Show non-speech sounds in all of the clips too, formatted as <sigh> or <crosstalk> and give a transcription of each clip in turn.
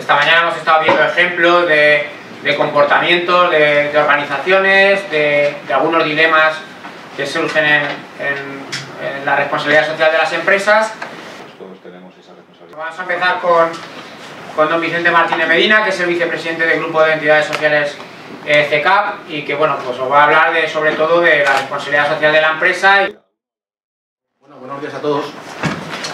Esta mañana hemos estado viendo ejemplos de, de comportamientos, de, organizaciones, de, algunos dilemas que surgen en, en, la responsabilidad social de las empresas. Todos tenemos esa responsabilidad. Vamos a empezar con, con don Vicente Martínez Medina, que es el vicepresidente del Grupo de Entidades Sociales eh, CECAP y que bueno, pues os va a hablar de, sobre todo de la responsabilidad social de la empresa. Y... Bueno, buenos días a todos.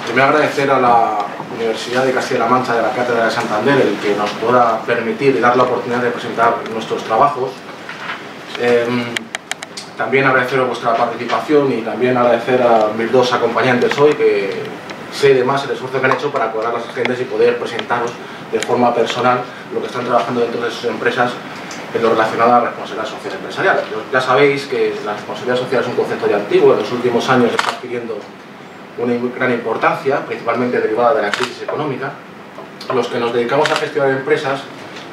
Primero agradecer a la Universidad de Castilla-La Mancha de la Cátedra de Santander el que nos pueda permitir y dar la oportunidad de presentar nuestros trabajos. Em, también agradecer vuestra participación y también agradecer a mis dos acompañantes hoy que sé además el esfuerzo que han hecho para cuadrar las agendas y poder presentaros de forma personal lo que están trabajando dentro de sus empresas en lo relacionado a la responsabilidad social empresarial. Ya sabéis que la responsabilidad social es un concepto ya antiguo, en los últimos años está adquiriendo una gran importancia, principalmente derivada de la crisis económica. Los que nos dedicamos a gestionar empresas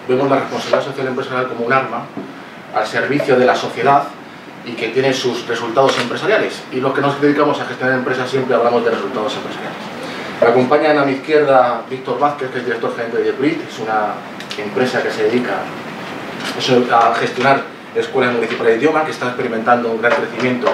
vemos la responsabilidad social empresarial como un arma al servicio de la sociedad y que tiene sus resultados empresariales. Y los que nos dedicamos a gestionar empresas siempre hablamos de resultados empresariales. Me acompañan a mi izquierda Víctor Vázquez, que es director gerente de Deprit, es una empresa que se dedica a gestionar escuelas municipales de idioma, que está experimentando un gran crecimiento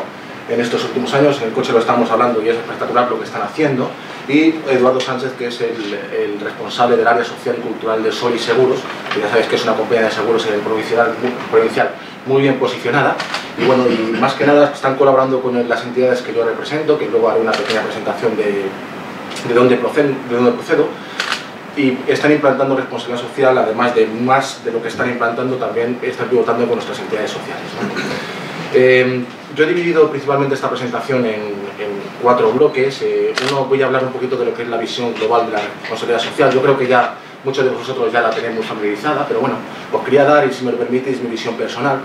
en estos últimos años, en el coche lo estamos hablando y es espectacular lo que están haciendo, y Eduardo Sánchez, que es el, responsable del área social y cultural de Sol y Seguros, que ya sabéis que es una compañía de seguros provincial, provincial muy bien posicionada, y bueno, y más que nada están colaborando con las entidades que yo represento, que luego haré una pequeña presentación de, de, dónde, procedo, de dónde procedo, y están implantando responsabilidad social, además de más de lo que están implantando, también están pivotando con nuestras entidades sociales. Eh, yo he dividido principalmente esta presentación en, cuatro bloques. Eh, uno voy a hablar un poquito de lo que es la visión global de la responsabilidad social. Yo creo que ya muchos de vosotros ya la tenéis familiarizada, pero bueno, os quería dar, y si me lo permitís, mi visión personal.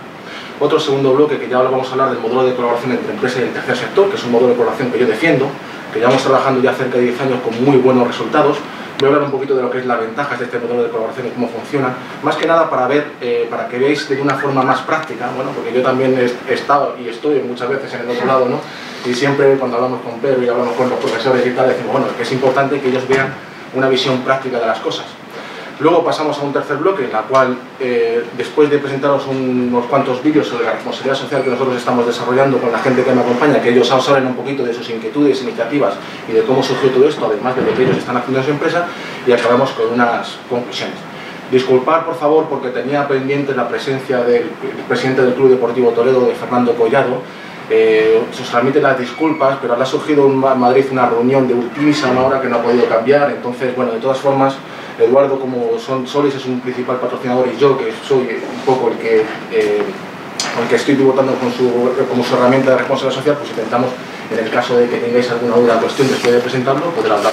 Otro segundo bloque, que ya ahora vamos a hablar del modelo de colaboración entre empresa y el tercer sector, que es un modelo de colaboración que yo defiendo, que llevamos trabajando ya cerca de 10 años con muy buenos resultados. Voy a hablar un poquito de lo que es las ventajas de este modelo de colaboración y cómo funciona, más que nada para ver, eh, para que veáis de una forma más práctica, bueno, porque yo también he estado y estoy muchas veces en el otro lado, ¿no? Y siempre cuando hablamos con Pedro y hablamos con los profesores y tal, decimos, bueno, que es importante que ellos vean una visión práctica de las cosas. Luego pasamos a un tercer bloque, en la cual, eh, después de presentaros unos cuantos vídeos sobre la responsabilidad social que nosotros estamos desarrollando con la gente que me acompaña, que ellos saben un poquito de sus inquietudes, iniciativas y de cómo surgió todo esto, además de lo que ellos están haciendo en su empresa, y acabamos con unas conclusiones. Disculpar, por favor, porque tenía pendiente la presencia del presidente del Club Deportivo Toledo, de Fernando Collado, eh, se os transmiten las disculpas, pero ahora ha surgido en Madrid una reunión de ultimísima hora que no ha podido cambiar, entonces, bueno, de todas formas, Eduardo como son Solis es un principal patrocinador y yo que soy un poco el que, eh, el que estoy pivotando con su, como su herramienta de responsabilidad social, pues intentamos, en el caso de que tengáis alguna duda o cuestión después de presentarlo, poder hablar.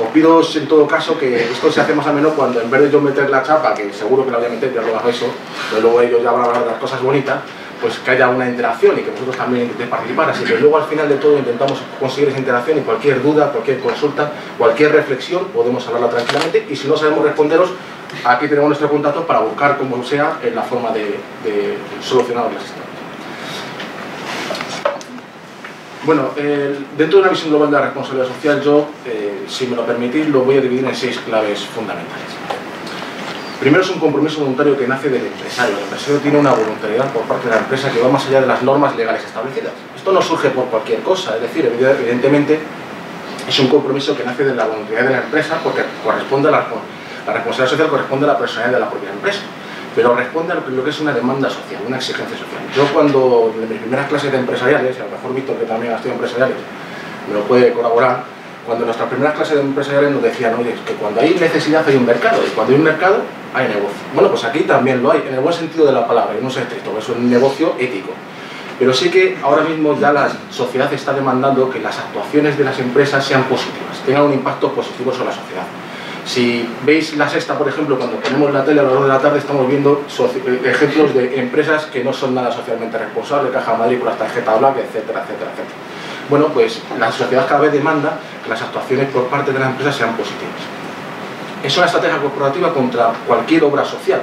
Os pido en todo caso que esto se hace más o menos cuando en vez de yo meter la chapa, que seguro que la voy a meter, ya lo hago eso, pero luego ellos ya van a hablar de las cosas bonitas, pues que haya una interacción y que vosotros también intentéis participar. Así que luego al final de todo intentamos conseguir esa interacción y cualquier duda, cualquier consulta, cualquier reflexión podemos hablarla tranquilamente y si no sabemos responderos, aquí tenemos nuestro contacto para buscar como sea la forma de, solucionar las historias. Bueno, dentro de una visión global de la responsabilidad social, yo, eh, si me lo permitís, lo voy a dividir en seis claves fundamentales. Primero es un compromiso voluntario que nace del empresario. El empresario tiene una voluntariedad por parte de la empresa que va más allá de las normas legales establecidas. Esto no surge por cualquier cosa, es decir, evidentemente es un compromiso que nace de la voluntariedad de la empresa porque corresponde a la, la responsabilidad social corresponde a la personalidad de la propia empresa, pero responde a lo que es una demanda social, una exigencia social. Yo cuando en mis primeras clases de empresariales, y a lo mejor Víctor que también ha estudiado empresariales, me lo puede colaborar, cuando nuestras primeras clases de empresariales nos decían, oye, que cuando hay necesidad hay un mercado, y cuando hay un mercado hay negocio. Bueno, pues aquí también lo hay, en el buen sentido de la palabra, y no es estricto, es un negocio ético. Pero sí que ahora mismo ya la sociedad está demandando que las actuaciones de las empresas sean positivas, tengan un impacto positivo sobre la sociedad. Si veis la sexta, por ejemplo, cuando ponemos la tele a las 2 de la tarde, estamos viendo ejemplos de empresas que no son nada socialmente responsables, Caja Madrid con las tarjetas black, etcétera, etcétera, etcétera. Bueno, pues la sociedad cada vez demanda que las actuaciones por parte de la empresa sean positivas. Es una estrategia corporativa contra cualquier obra social.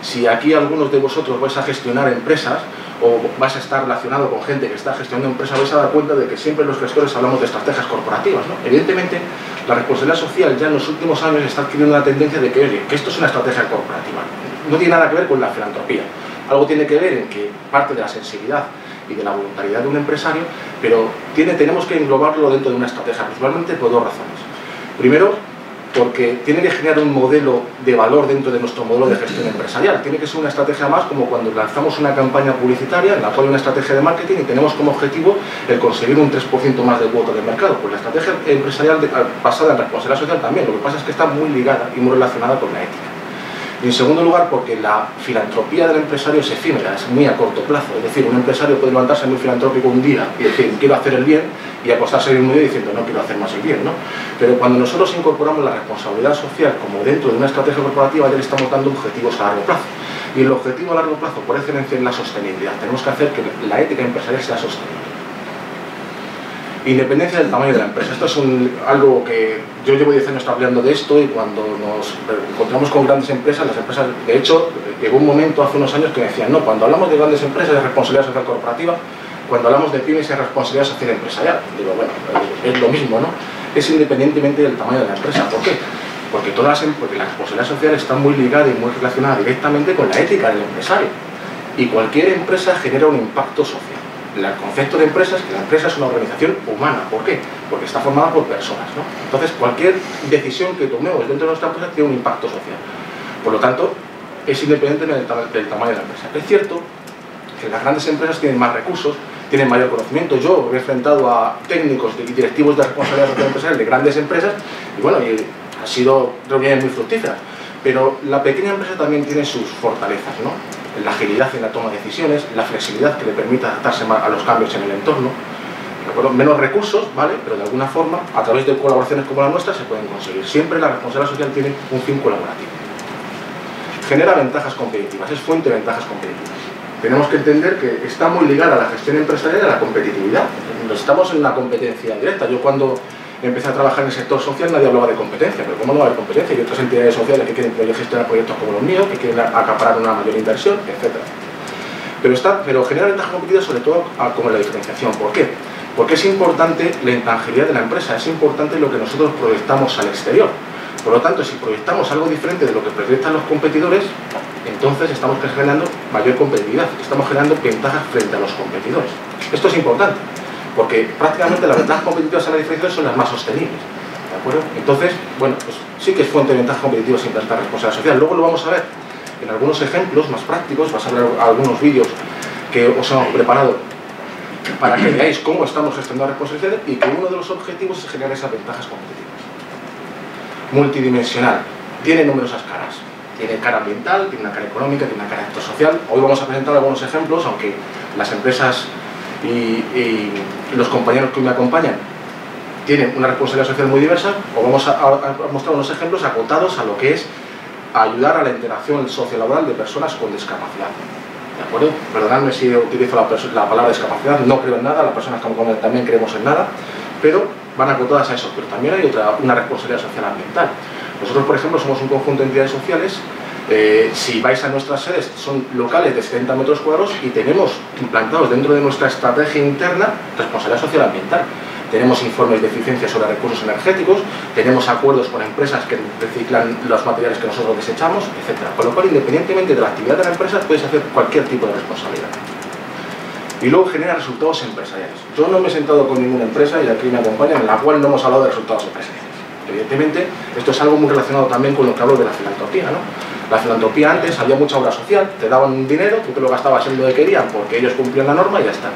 Si aquí algunos de vosotros vais a gestionar empresas o vais a estar relacionado con gente que está gestionando empresas, vais a dar cuenta de que siempre los gestores hablamos de estrategias corporativas. Evidentemente, la responsabilidad social ya en los últimos años está adquiriendo una tendencia de que, oye, que esto es una estrategia corporativa. No tiene nada que ver con la filantropía. Algo tiene que ver en que parte de la sensibilidad y de la voluntariedad de un empresario, pero tiene, tenemos que englobarlo dentro de una estrategia, principalmente por dos razones. Primero, porque tiene que generar un modelo de valor dentro de nuestro modelo de gestión empresarial. Tiene que ser una estrategia más como cuando lanzamos una campaña publicitaria en la cual hay una estrategia de marketing y tenemos como objetivo el conseguir un 3% más de cuota de mercado. Pues la estrategia empresarial basada en responsabilidad social también, lo que pasa es que está muy ligada y muy relacionada con la ética. Y en segundo lugar, porque la filantropía del empresario es efímera, es muy a corto plazo. Es decir, un empresario puede levantarse muy filantrópico un día y decir, quiero hacer el bien, y acostarse el mismo día diciendo, no quiero hacer más el bien. ¿no? Pero cuando nosotros incorporamos la responsabilidad social como dentro de una estrategia corporativa, ya le estamos dando objetivos a largo plazo. Y el objetivo a largo plazo, por excelencia, es la sostenibilidad. Tenemos que hacer que la ética empresarial sea sostenible. Independencia del tamaño de la empresa. Esto es algo que yo llevo 10 años hablando de esto y cuando nos encontramos con grandes empresas, las empresas, de hecho, llegó un momento hace unos años que me decían, no, cuando hablamos de grandes empresas de responsabilidad social corporativa, cuando hablamos de pymes es responsabilidad social empresarial. Digo, bueno, es lo mismo, ¿no? Es independientemente del tamaño de la empresa. ¿Por qué? Porque, todas porque la responsabilidad social está muy ligada y muy relacionada directamente con la ética del empresario. Y cualquier empresa genera un impacto social el concepto de empresa es que la empresa es una organización humana. ¿Por qué? Porque está formada por personas. ¿no? Entonces, cualquier decisión que tomemos dentro de nuestra empresa tiene un impacto social. Por lo tanto, es independiente del, tamaño de la empresa. Es cierto que las grandes empresas tienen más recursos, tienen mayor conocimiento. Yo he enfrentado a técnicos y directivos de responsabilidad social empresarial de grandes empresas y bueno, y ha sido reuniones muy fructíferas. Pero la pequeña empresa también tiene sus fortalezas, ¿no? La agilidad en la toma de decisiones, la flexibilidad que le permita adaptarse a los cambios en el entorno. Menos recursos, ¿vale? Pero de alguna forma, a través de colaboraciones como la nuestra, se pueden conseguir. Siempre la responsabilidad social tiene un fin colaborativo. Genera ventajas competitivas, es fuente de ventajas competitivas. Tenemos que entender que está muy ligada a la gestión empresarial y a la competitividad. Estamos en una competencia directa. Yo cuando empecé a trabajar en el sector social nadie hablaba de competencia, pero ¿cómo no va a haber competencia? Hay otras entidades sociales que quieren gestionar proyectos como los míos, que quieren acaparar una mayor inversión, etc. Pero, está, pero genera ventaja competitiva sobre todo como la diferenciación. ¿Por qué? Porque es importante la intangibilidad de la empresa, es importante lo que nosotros proyectamos al exterior. Por lo tanto, si proyectamos algo diferente de lo que proyectan los competidores, entonces estamos generando mayor competitividad, estamos generando ventajas frente a los competidores. Esto es importante porque prácticamente las ventajas competitivas en la diferenciación son las más sostenibles. ¿De acuerdo? Entonces, bueno, pues sí que es fuente de ventajas competitivas implantar responsabilidad social. Luego lo vamos a ver en algunos ejemplos más prácticos, vas a ver algunos vídeos que os hemos preparado para que veáis cómo estamos gestionando la responsabilidad y que uno de los objetivos es generar esas ventajas competitivas. Multidimensional, tiene numerosas caras. Tiene cara ambiental, tiene una cara económica, tiene una cara social. Hoy vamos a presentar algunos ejemplos, aunque las empresas y, los compañeros que me acompañan tienen una responsabilidad social muy diversa, os vamos a, mostrar unos ejemplos acotados a lo que es ayudar a la interacción sociolaboral de personas con discapacidad. ¿De acuerdo? Perdonadme si utilizo la, palabra discapacidad, no creo en nada, las personas que también creemos en nada, pero van acotadas a eso. Pero también hay otra, una responsabilidad social ambiental. Nosotros, por ejemplo, somos un conjunto de entidades sociales eh, si vais a nuestras sedes, son locales de 70 metros cuadrados y tenemos implantados dentro de nuestra estrategia interna responsabilidad social ambiental. Tenemos informes de eficiencia sobre recursos energéticos, tenemos acuerdos con empresas que reciclan los materiales que nosotros desechamos, etc. Con lo cual, independientemente de la actividad de la empresa, puedes hacer cualquier tipo de responsabilidad. Y luego genera resultados empresariales. Yo no me he sentado con ninguna empresa, y aquí me acompañan, en la cual no hemos hablado de resultados empresariales. Evidentemente, esto es algo muy relacionado también con lo que hablo de la filantropía. ¿no? La filantropía antes había mucha obra social, te daban dinero, tú te lo gastabas en lo que querían porque ellos cumplían la norma y ya está.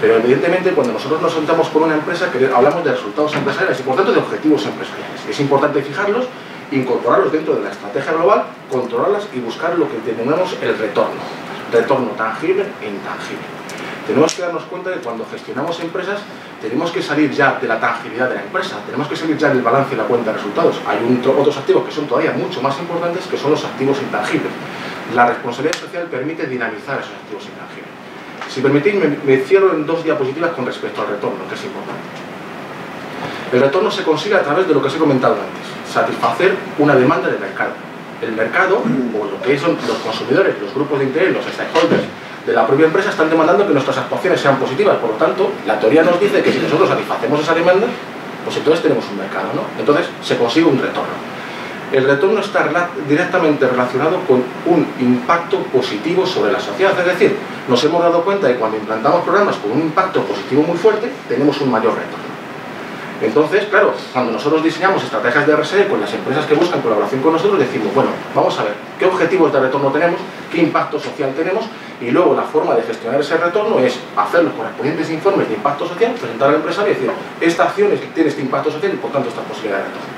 Pero evidentemente cuando nosotros nos sentamos con una empresa hablamos de resultados empresariales y por tanto de objetivos empresariales. Es importante fijarlos, incorporarlos dentro de la estrategia global, controlarlas y buscar lo que tenemos el retorno. Retorno tangible e intangible. Tenemos que darnos cuenta de que cuando gestionamos empresas tenemos que salir ya de la tangibilidad de la empresa, tenemos que salir ya del balance y la cuenta de resultados. Hay otros activos que son todavía mucho más importantes que son los activos intangibles. La responsabilidad social permite dinamizar esos activos intangibles. Si permitís, me, cierro en dos diapositivas con respecto al retorno, que es importante. El retorno se consigue a través de lo que os he comentado antes, satisfacer una demanda del mercado. El mercado, o lo que son los consumidores, los grupos de interés, los stakeholders, de la propia empresa están demandando que nuestras actuaciones sean positivas. Por lo tanto, la teoría nos dice que si nosotros satisfacemos esa demanda, pues entonces tenemos un mercado, ¿no? Entonces se consigue un retorno. El retorno está directamente relacionado con un impacto positivo sobre la sociedad, es decir, nos hemos dado cuenta de que cuando implantamos programas con un impacto positivo muy fuerte, tenemos un mayor retorno. Entonces, claro, cuando nosotros diseñamos estrategias de RSE con las empresas que buscan colaboración con nosotros, decimos, bueno, vamos a ver qué objetivos de retorno tenemos, qué impacto social tenemos, y luego la forma de gestionar ese retorno es hacer los correspondientes informes de impacto social, presentar al empresario y decir, esta acción tiene este impacto social y por tanto esta posibilidad de retorno.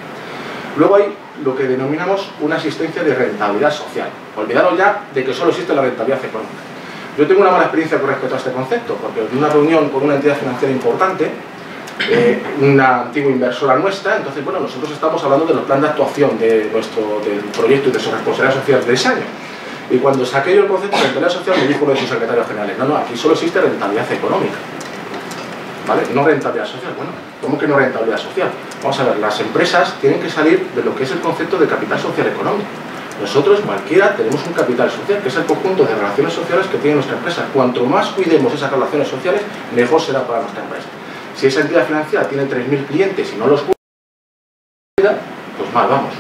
Luego hay lo que denominamos una asistencia de rentabilidad social. Olvidaros ya de que solo existe la rentabilidad económica. Yo tengo una mala experiencia con respecto a este concepto, porque en una reunión con una entidad financiera importante, eh, una antigua inversora nuestra, entonces, bueno, nosotros estamos hablando de los planes de actuación de nuestro del proyecto y de su responsabilidad social de ese año. Y cuando saqué yo el concepto de rentabilidad social, me dijo uno de sus secretarios generales, no, no, aquí solo existe rentabilidad económica. ¿Vale? No rentabilidad social. Bueno, ¿cómo que no rentabilidad social? Vamos a ver, las empresas tienen que salir de lo que es el concepto de capital social económico. Nosotros, cualquiera, tenemos un capital social, que es el conjunto de relaciones sociales que tiene nuestra empresa. Cuanto más cuidemos esas relaciones sociales, mejor será para nuestra empresa. Si esa entidad financiera tiene 3.000 clientes y no los cuida, pues mal, vamos.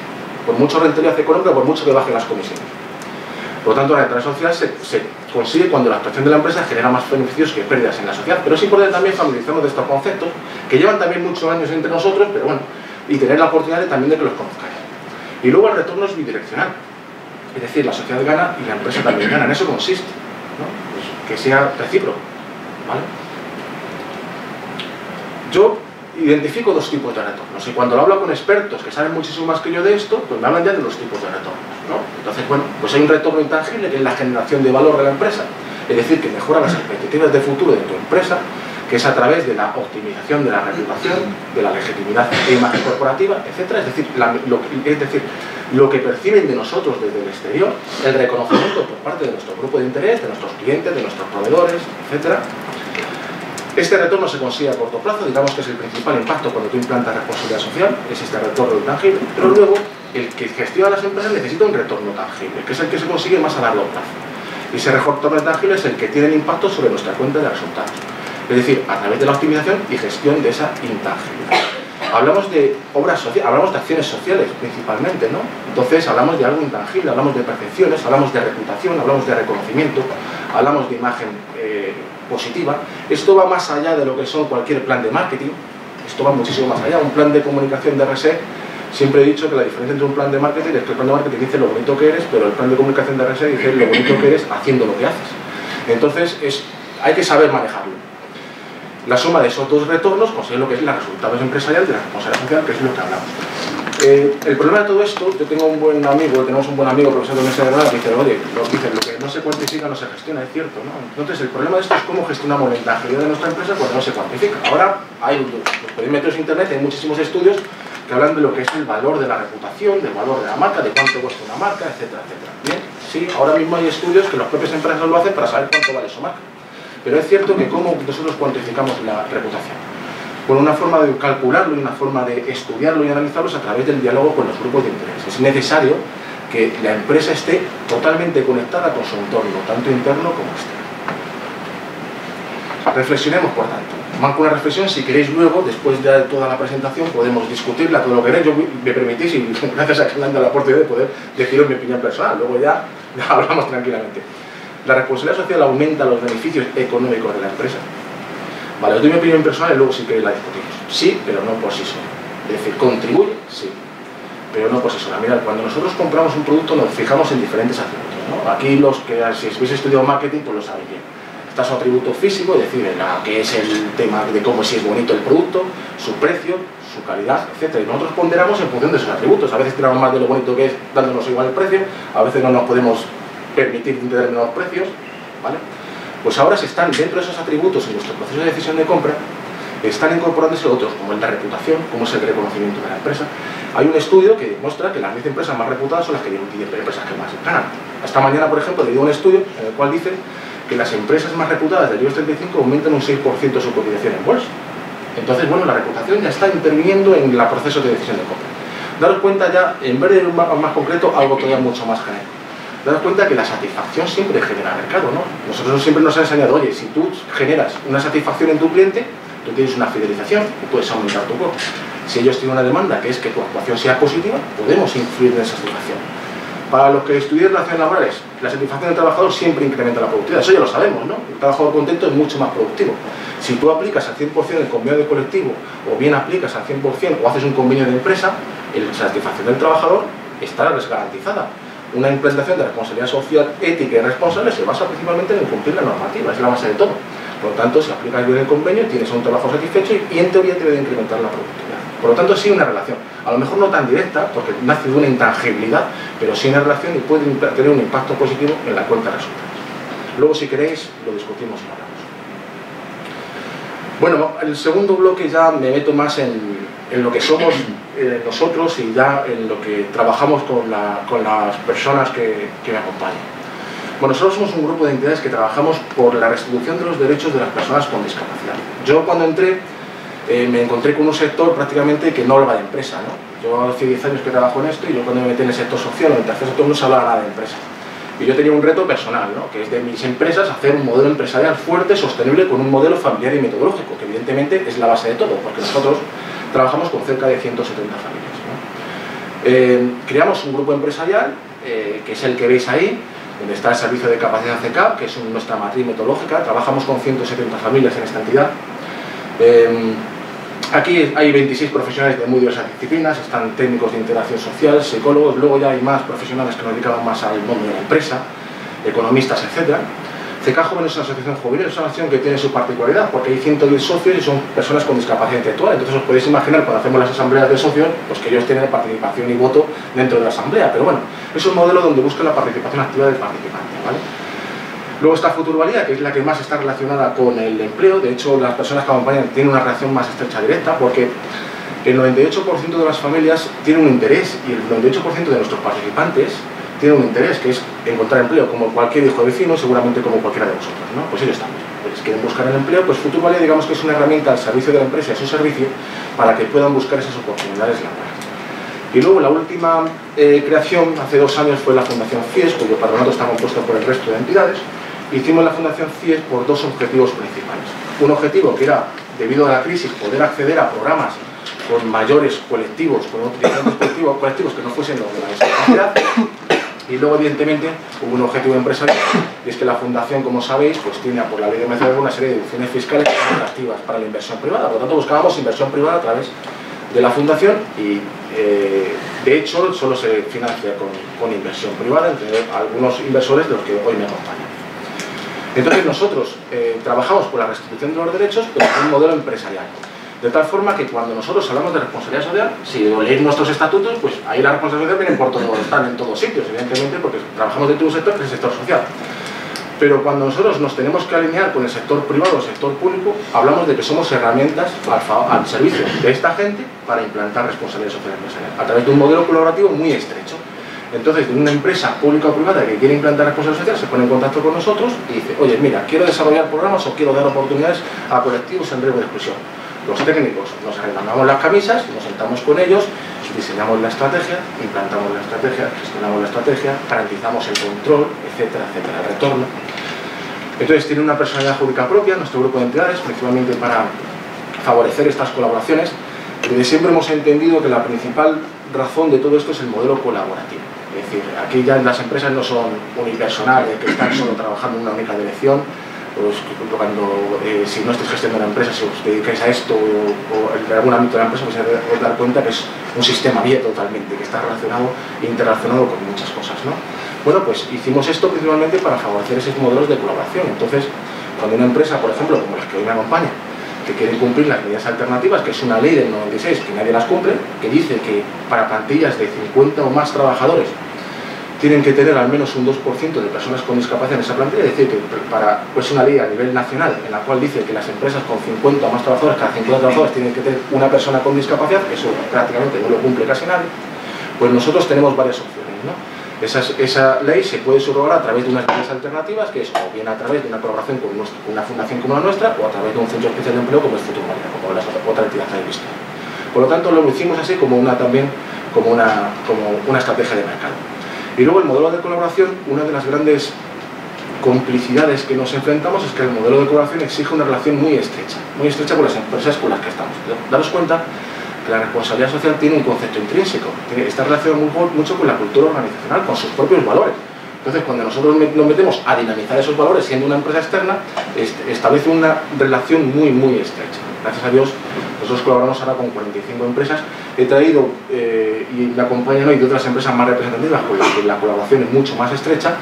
Por mucho rentabilidad económica, por mucho que bajen las comisiones. Por lo tanto, la rentabilidad social se, consigue cuando la actuación de la empresa genera más beneficios que pérdidas en la sociedad. Pero es importante también familiarizarnos de estos conceptos, que llevan también muchos años entre nosotros, pero bueno, y tener la oportunidad también de que los conozcáis. Y luego el retorno es bidireccional. Es decir, la sociedad gana y la empresa también gana. En eso consiste. Pues que sea recíproco. ¿vale? Yo identifico dos tipos de retornos y cuando lo hablo con expertos que saben muchísimo más que yo de esto, pues me hablan ya de los tipos de retornos. ¿no? Entonces, bueno, pues hay un retorno intangible que es la generación de valor de la empresa, es decir, que mejora las expectativas de futuro de tu empresa, que es a través de la optimización de la reputación, de la legitimidad e imagen corporativa, etc. Es decir, lo, es decir, lo que perciben de nosotros desde el exterior, el reconocimiento por parte de nuestro grupo de interés, de nuestros clientes, de nuestros proveedores, etc este retorno se consigue a corto plazo, digamos que es el principal impacto cuando tú implantas responsabilidad social, es este retorno intangible, pero luego el que gestiona las empresas necesita un retorno tangible, que es el que se consigue más a largo plazo. Y ese retorno tangible es el que tiene el impacto sobre nuestra cuenta de resultados. Es decir, a través de la optimización y gestión de esa intangibilidad. Hablamos de obras sociales, hablamos de acciones sociales principalmente, ¿no? Entonces hablamos de algo intangible, hablamos de percepciones, hablamos de reputación, hablamos de reconocimiento, hablamos de imagen eh, positiva. Esto va más allá de lo que son cualquier plan de marketing, esto va muchísimo más allá. Un plan de comunicación de RSE, siempre he dicho que la diferencia entre un plan de marketing es que el plan de marketing dice lo bonito que eres, pero el plan de comunicación de RSE dice lo bonito que eres haciendo lo que haces. Entonces es, hay que saber manejarlo. La suma de esos dos retornos consigue lo que es la resultados empresarial de la responsabilidad social, que es lo que hablamos. Eh, el problema de todo esto, yo tengo un buen amigo, tenemos un buen amigo, profesor de Universidad de Granada, que dice, oye, lo, dice, lo que no se cuantifica no se gestiona, es cierto, ¿no? Entonces, el problema de esto es cómo gestionamos la intangibilidad de nuestra empresa cuando no se cuantifica. Ahora, hay los perímetros de internet, hay muchísimos estudios que hablan de lo que es el valor de la reputación, del valor de la marca, de cuánto cuesta una marca, etcétera, etcétera. Bien, sí, ahora mismo hay estudios que las propias empresas lo hacen para saber cuánto vale su marca. Pero es cierto que cómo nosotros cuantificamos la reputación con una forma de calcularlo y una forma de estudiarlo y analizarlo es a través del diálogo con los grupos de interés. Es necesario que la empresa esté totalmente conectada con su entorno, tanto interno como externo. Reflexionemos, por tanto. Marco una reflexión, si queréis luego, después de toda la presentación, podemos discutirla, todo lo que queréis. Yo me permitís, y <laughs> gracias a que me han dado la oportunidad de poder deciros mi opinión personal, luego ya, ya <laughs> hablamos tranquilamente. La responsabilidad social aumenta los beneficios económicos de la empresa Vale, os doy mi opinión personal y luego si queréis la discutimos. Sí, pero no por sí sola. Es decir, contribuye, sí, pero no por sí sola. Mirad, cuando nosotros compramos un producto nos fijamos en diferentes atributos. ¿no? Aquí los que, si habéis estudiado marketing, pues lo sabéis bien. Está su atributo físico, es decir, la, que es el tema de cómo si es bonito el producto, su precio, su calidad, etc. Y nosotros ponderamos en función de esos atributos. A veces tiramos más de lo bonito que es dándonos igual el precio, a veces no nos podemos permitir determinados precios, ¿vale? Pues ahora se están dentro de esos atributos en nuestro proceso de decisión de compra, están incorporándose otros, como el de reputación, como es el reconocimiento de la empresa. Hay un estudio que demuestra que las 10 empresas más reputadas son las que tienen 10 empresas que más ganan. Esta mañana, por ejemplo, leí un estudio en el cual dice que las empresas más reputadas del IBEX 35 aumentan un 6% su cotización en bolsa. Entonces, bueno, la reputación ya está interviniendo en el proceso de decisión de compra. Daros cuenta ya, en vez de un más, concreto, algo todavía mucho más general daros cuenta que la satisfacción siempre genera mercado, ¿no? Nosotros siempre nos han enseñado, oye, si tú generas una satisfacción en tu cliente, tú tienes una fidelización y puedes aumentar tu costo. Si ellos tienen una demanda que es que tu actuación sea positiva, podemos influir en esa situación. Para los que estudian relaciones laborales, la satisfacción del trabajador siempre incrementa la productividad, eso ya lo sabemos, ¿no? El trabajador contento es mucho más productivo. Si tú aplicas al 100% el convenio de colectivo o bien aplicas al 100% o haces un convenio de empresa, la satisfacción del trabajador estará garantizada. Una implantación de responsabilidad social, ética y responsable se basa principalmente en cumplir la normativa, es la base de todo. Por lo tanto, si aplicas bien el convenio, tienes un trabajo satisfecho y, en teoría debe de incrementar la productividad. Por lo tanto, sí una relación. A lo mejor no tan directa, porque nace de una intangibilidad, pero sí una relación y puede tener un impacto positivo en la cuenta de resultados. Luego, si queréis, lo discutimos y hablamos. Bueno, el segundo bloque ya me meto más en, lo que somos eh, nosotros y ya en lo que trabajamos con, las personas que, que me acompañan. Bueno, nosotros somos un grupo de entidades que trabajamos por la restitución de los derechos de las personas con discapacidad. Yo cuando entré eh, me encontré con un sector prácticamente que no hablaba de empresa. ¿no? Yo hace 10 años que trabajo en esto y yo cuando me metí en el sector social en el tercer sector no se hablaba nada de empresa. Y yo tenía un reto personal, ¿no? que es de mis empresas hacer un modelo empresarial fuerte, sostenible, con un modelo familiar y metodológico, que evidentemente es la base de todo, porque nosotros trabajamos con cerca de 170 familias. Eh, creamos un grupo empresarial, eh, que es el que veis ahí, donde está el servicio de capacidad CECAP, que es nuestra matriz metodológica, trabajamos con 170 familias en esta entidad. Em, aquí hay 26 profesionales de muy diversas disciplinas, están técnicos de integración social, psicólogos, luego ya hay más profesionales que nos dedican más al mundo de la empresa, economistas, etcétera. CK Jóvenes es una asociación juvenil, es una asociación que tiene su particularidad, porque hay 110 socios y son personas con discapacidad intelectual. Entonces os podéis imaginar cuando hacemos las asambleas de socios, pues que ellos tienen participación y voto dentro de la asamblea. Pero bueno, es un modelo donde buscan la participación activa del participante. ¿vale? Luego está Futurvalía, que es la que más está relacionada con el empleo. De hecho, las personas que acompañan tienen una relación más estrecha directa, porque el 98% de las familias tienen un interés y el 98% de nuestros participantes tiene un interés, que es encontrar empleo, como cualquier hijo de vecino, seguramente como cualquiera de vosotros, ¿no? Pues ellos también. Pues quieren buscar el empleo, pues Futurvalia digamos que es una herramienta al servicio de la empresa a su servicio para que puedan buscar esas oportunidades laborales. Y luego la última eh, creación, hace dos años, fue la Fundación CIES, cuyo patronato está compuesto por el resto de entidades. Hicimos la Fundación CIES por dos objetivos principales. Un objetivo que era, debido a la crisis, poder acceder a programas con mayores colectivos, con otros <coughs> colectivos, colectivos que no fuesen los de la discapacidad, y luego, evidentemente, hubo un objetivo empresarial, <coughs> y es que la Fundación, como sabéis, pues tiene por la ley de mercado una serie de deducciones fiscales que son atractivas para la inversión privada. Por lo tanto, buscábamos inversión privada a través de la Fundación y, eh, de hecho, solo se financia con, inversión privada entre algunos inversores de los que hoy me acompañan. Entonces, nosotros eh, trabajamos por la restitución de los derechos, pero con un modelo empresarial. De tal forma que cuando nosotros hablamos de responsabilidad social, si leéis nuestros estatutos, pues ahí la responsabilidad social viene por todo, están en todos sitios, evidentemente, porque trabajamos dentro de un sector que es el sector social. Pero cuando nosotros nos tenemos que alinear con el sector privado o el sector público, hablamos de que somos herramientas al, servicio de esta gente para implantar responsabilidad social empresarial, a través de un modelo colaborativo muy estrecho. Entonces, de una empresa pública o privada que quiere implantar responsabilidad social, se pone en contacto con nosotros y dice, oye, mira, quiero desarrollar programas o quiero dar oportunidades a colectivos en riesgo de exclusión los técnicos nos arreglamos las camisas, nos sentamos con ellos, diseñamos la estrategia, implantamos la estrategia, gestionamos la estrategia, garantizamos el control, etcétera, etcétera, el retorno. Entonces tiene una personalidad jurídica propia, nuestro grupo de entidades, principalmente para favorecer estas colaboraciones. Desde siempre hemos entendido que la principal razón de todo esto es el modelo colaborativo. Es decir, aquí ya las empresas no son unipersonales, que están solo trabajando en una única dirección, pues, cuando, eh, si no estáis gestionando la empresa, si os dedicáis a esto o, en algún ámbito de la empresa, pues os dar cuenta que es un sistema abierto totalmente, que está relacionado e interrelacionado con muchas cosas. ¿no? Bueno, pues hicimos esto principalmente para favorecer esos modelos de colaboración. Entonces, cuando una empresa, por ejemplo, como las que hoy me acompaña, que quiere cumplir las medidas alternativas, que es una ley del 96 que nadie las cumple, que dice que para plantillas de 50 o más trabajadores tienen que tener al menos un 2% de personas con discapacidad en esa plantilla, es decir, que para, una ley a nivel nacional en la cual dice que las empresas con 50 o más trabajadores, cada 50 trabajadores tienen que tener una persona con discapacidad, eso prácticamente no lo cumple casi nadie, pues nosotros tenemos varias opciones. Esa, ley se puede subrogar a través de unas medidas alternativas, que es o bien a través de una colaboración con una fundación como la nuestra, o a través de un centro especial de empleo como es Futurmalia, como la otra entidad que visto. Por lo tanto, lo hicimos así como una, también como una estrategia de mercado. Y luego el modelo de colaboración, una de las grandes complicidades que nos enfrentamos es que el modelo de colaboración exige una relación muy estrecha, muy estrecha con las empresas con las que estamos. Daros cuenta que la responsabilidad social tiene un concepto intrínseco, está relacionado mucho con la cultura organizacional, con sus propios valores. Entonces, cuando nosotros nos metemos a dinamizar esos valores siendo una empresa externa, establece una relación muy, muy estrecha. Gracias a Dios, nosotros colaboramos ahora con 45 empresas. He traído eh, y me acompañan hoy de otras empresas más representativas, pues la colaboración es mucho más estrecha,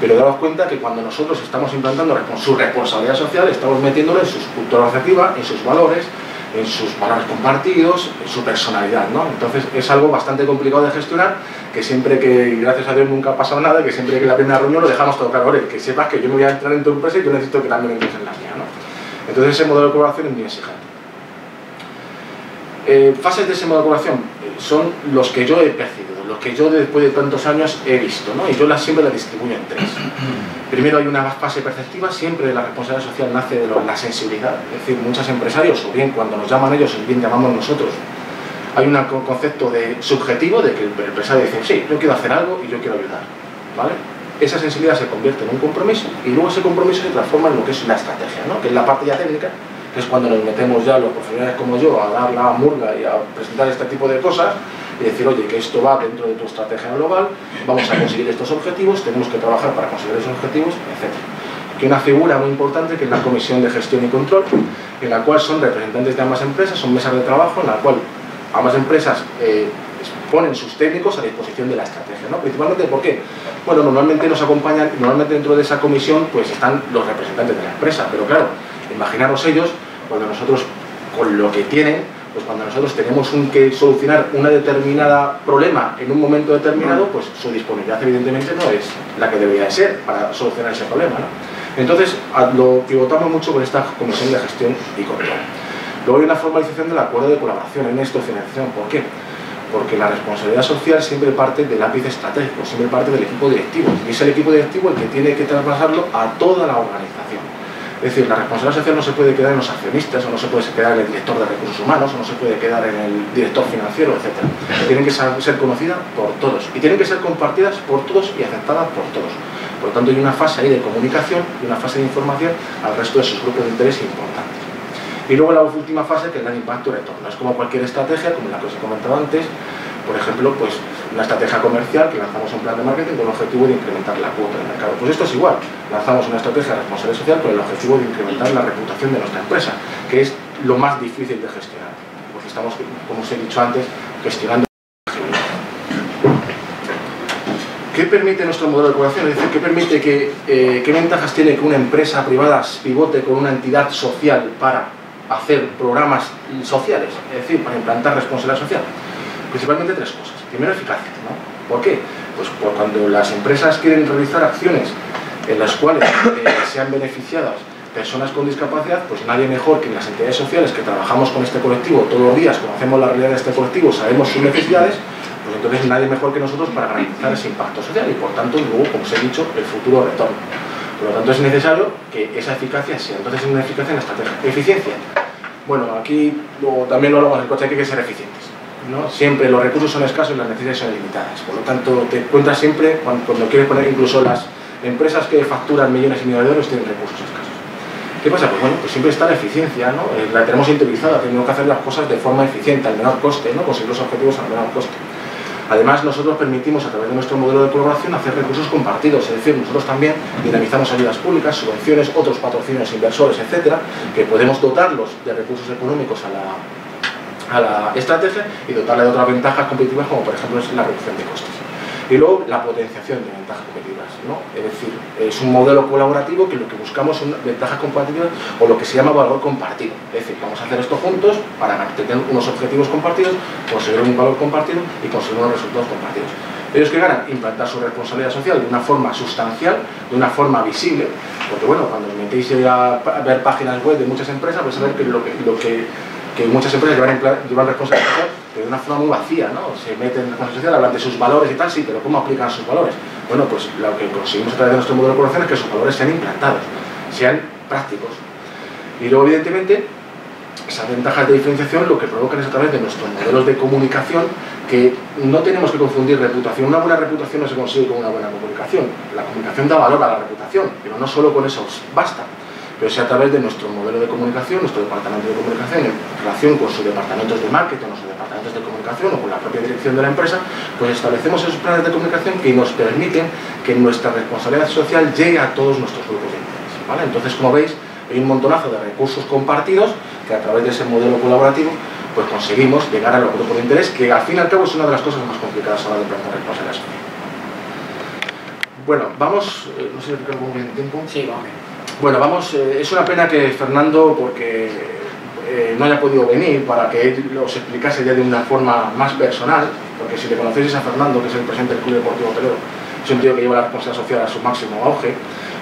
pero daros cuenta que cuando nosotros estamos implantando su responsabilidad social, estamos metiéndolo en su cultura organizativa, en sus valores, en sus valores compartidos, en su personalidad, ¿no? Entonces es algo bastante complicado de gestionar, que siempre que, gracias a Dios nunca ha pasado nada, que siempre que la primera reunión lo dejamos todo claro, que sepas que yo me voy a entrar en tu empresa y yo necesito que también entres en la mía, ¿no? Entonces ese modelo de colaboración es muy exigente. Eh, fases de colaboración eh, son los que yo he percibido, los que yo después de tantos años he visto, ¿no? y yo las, siempre las distribuyo en tres. <clears throat> Primero hay una fase perceptiva, siempre la responsabilidad social nace de la sensibilidad, es decir, muchos empresarios, o bien cuando nos llaman ellos, o bien llamamos nosotros, hay un concepto de subjetivo de que el empresario dice, sí, yo quiero hacer algo y yo quiero ayudar, ¿vale? Esa sensibilidad se convierte en un compromiso y luego ese compromiso se transforma en lo que es una estrategia, ¿no? que es la parte ya técnica, que es cuando nos metemos ya los profesionales como yo a dar la murga y a presentar este tipo de cosas y decir, oye, que esto va dentro de tu estrategia global, vamos a conseguir estos objetivos, tenemos que trabajar para conseguir esos objetivos, etc. Que una figura muy importante que es la Comisión de Gestión y Control, en la cual son representantes de ambas empresas, son mesas de trabajo en la cual ambas empresas eh, ponen sus técnicos a disposición de la estrategia, ¿no? Principalmente, ¿por qué? Bueno, normalmente nos acompañan, normalmente dentro de esa comisión pues están los representantes de la empresa, pero claro, imaginaros ellos, cuando nosotros, con lo que tienen, pues cuando nosotros tenemos un, que solucionar una determinada problema en un momento determinado, pues su disponibilidad evidentemente no es la que debería de ser para solucionar ese problema. Entonces, lo pivotamos mucho con esta comisión de gestión y control. Luego hay una formalización del acuerdo de colaboración en esto financiación. ¿Por qué? Porque la responsabilidad social siempre parte del lápiz estratégico, siempre parte del equipo directivo. Y es el equipo directivo el que tiene que traspasarlo a toda la organización. Es decir, la responsabilidad social no se puede quedar en los accionistas, o no se puede quedar en el director de recursos humanos, o no se puede quedar en el director financiero, etc. Tienen que ser conocidas por todos y tienen que ser compartidas por todos y aceptadas por todos. Por lo tanto, hay una fase ahí de comunicación y una fase de información al resto de sus grupos de interés importantes. Y luego la última fase que es la impacto y retorno. Es como cualquier estrategia, como la que os he comentado antes, por ejemplo, pues una estrategia comercial que lanzamos un plan de marketing con el objetivo de incrementar la cuota de mercado. Pues esto es igual, lanzamos una estrategia de responsabilidad social con el objetivo de incrementar la reputación de nuestra empresa, que es lo más difícil de gestionar, porque estamos, como os he dicho antes, gestionando ¿Qué permite nuestro modelo de colaboración? Es decir, ¿qué permite que, eh, qué ventajas tiene que una empresa privada pivote con una entidad social para hacer programas sociales, es decir, para implantar responsabilidad social? Principalmente tres cosas. Primero, eficacia. ¿no? ¿Por qué? Pues cuando las empresas quieren realizar acciones en las cuales eh, sean beneficiadas personas con discapacidad, pues nadie mejor que las entidades sociales que trabajamos con este colectivo todos los días, conocemos la realidad de este colectivo, sabemos sus necesidades, pues entonces nadie mejor que nosotros para garantizar ese impacto social y por tanto luego, como os he dicho, el futuro retorno. Por lo tanto es necesario que esa eficacia sea. Entonces es una eficacia en la estrategia. Eficiencia. Bueno, aquí también lo hablamos el coche, hay que ser Siempre los recursos son escasos y las necesidades son limitadas. Por lo tanto, te encuentras siempre, cuando, quieres poner incluso las empresas que facturan millones y millones de euros tienen recursos escasos. ¿Qué pasa? Pues bueno, pues siempre está la eficiencia, ¿no? Eh, la tenemos interiorizada, tenemos que hacer las cosas de forma eficiente, al menor coste, ¿no? Conseguir los objetivos al menor coste. Además, nosotros permitimos, a través de nuestro modelo de colaboración, hacer recursos compartidos, es decir, nosotros también dinamizamos ayudas públicas, subvenciones, otros patrocinios, inversores, etcétera, que podemos dotarlos de recursos económicos a la, a la estrategia y dotarle de otras ventajas competitivas como por ejemplo la reducción de costes. Y luego la potenciación de ventajas competitivas, ¿no? es decir, es un modelo colaborativo que lo que buscamos son ventajas competitivas o lo que se llama valor compartido. Es decir, vamos a hacer esto juntos para tener unos objetivos compartidos, conseguir un valor compartido y conseguir unos resultados compartidos. Ellos que ganan, implantar su responsabilidad social de una forma sustancial, de una forma visible, porque bueno, cuando metéis a ver páginas web de muchas empresas, vais a ver que, lo que que muchas empresas llevan, llevan responsabilidad pero de una forma muy vacía, ¿no? Se meten en responsabilidad social, hablan de sus valores y tal, sí, pero ¿cómo aplican sus valores? Bueno, pues lo que conseguimos a través de nuestro modelo de colaboración es que sus valores sean implantados, sean prácticos. Y luego, evidentemente, esas ventajas de diferenciación lo que provocan es a través de nuestros modelos de comunicación que no tenemos que confundir reputación. Una buena reputación no se consigue con una buena comunicación. La comunicación da valor a la reputación, pero no solo con eso basta pero sea a través de nuestro modelo de comunicación, nuestro departamento de comunicación, en relación con sus departamentos de marketing, nuestros departamentos departamentos de comunicación o con la propia dirección de la empresa, pues establecemos esos planes de comunicación que nos permiten que nuestra responsabilidad social llegue a todos nuestros grupos de interés. ¿vale? Entonces, como veis, hay un montonazo de recursos compartidos que a través de ese modelo colaborativo pues conseguimos llegar a los grupos de interés, que al fin y al cabo es una de las cosas más complicadas a la hora de plantear responsabilidad social. Bueno, vamos, eh, no sé si tengo bien tiempo. Sí, vamos. Bueno, vamos, eh, es una pena que Fernando, porque eh, no haya podido venir para que él os explicase ya de una forma más personal, porque si le conocéis a Fernando, que es el presidente del Club Deportivo Toledo, es un tío que lleva la responsabilidad social a su máximo auge.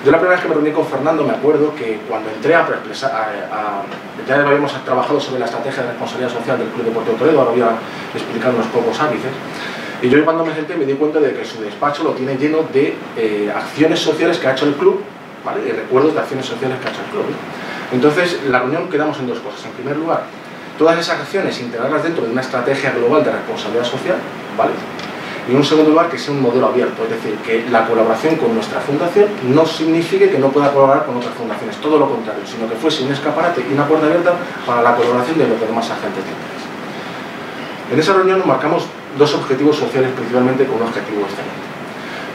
Yo la primera vez que me reuní con Fernando me acuerdo que cuando entré a, expresar, a, ya habíamos trabajado sobre la estrategia de responsabilidad social del Club Deportivo Toledo, ahora voy a explicar unos pocos ápices. Y yo cuando me senté me di cuenta de que su despacho lo tiene lleno de eh, acciones sociales que ha hecho el club, ¿vale? y recuerdos de acciones sociales que ha hecho el club. Entonces, la reunión quedamos en dos cosas. En primer lugar, todas esas acciones integrarlas dentro de una estrategia global de responsabilidad social, ¿vale? Y en un segundo lugar, que sea un modelo abierto, es decir, que la colaboración con nuestra fundación no signifique que no pueda colaborar con otras fundaciones, todo lo contrario, sino que fuese un escaparate y una puerta abierta para la colaboración de los demás agentes de interés. En esa reunión marcamos dos objetivos sociales principalmente con un objetivo excelente.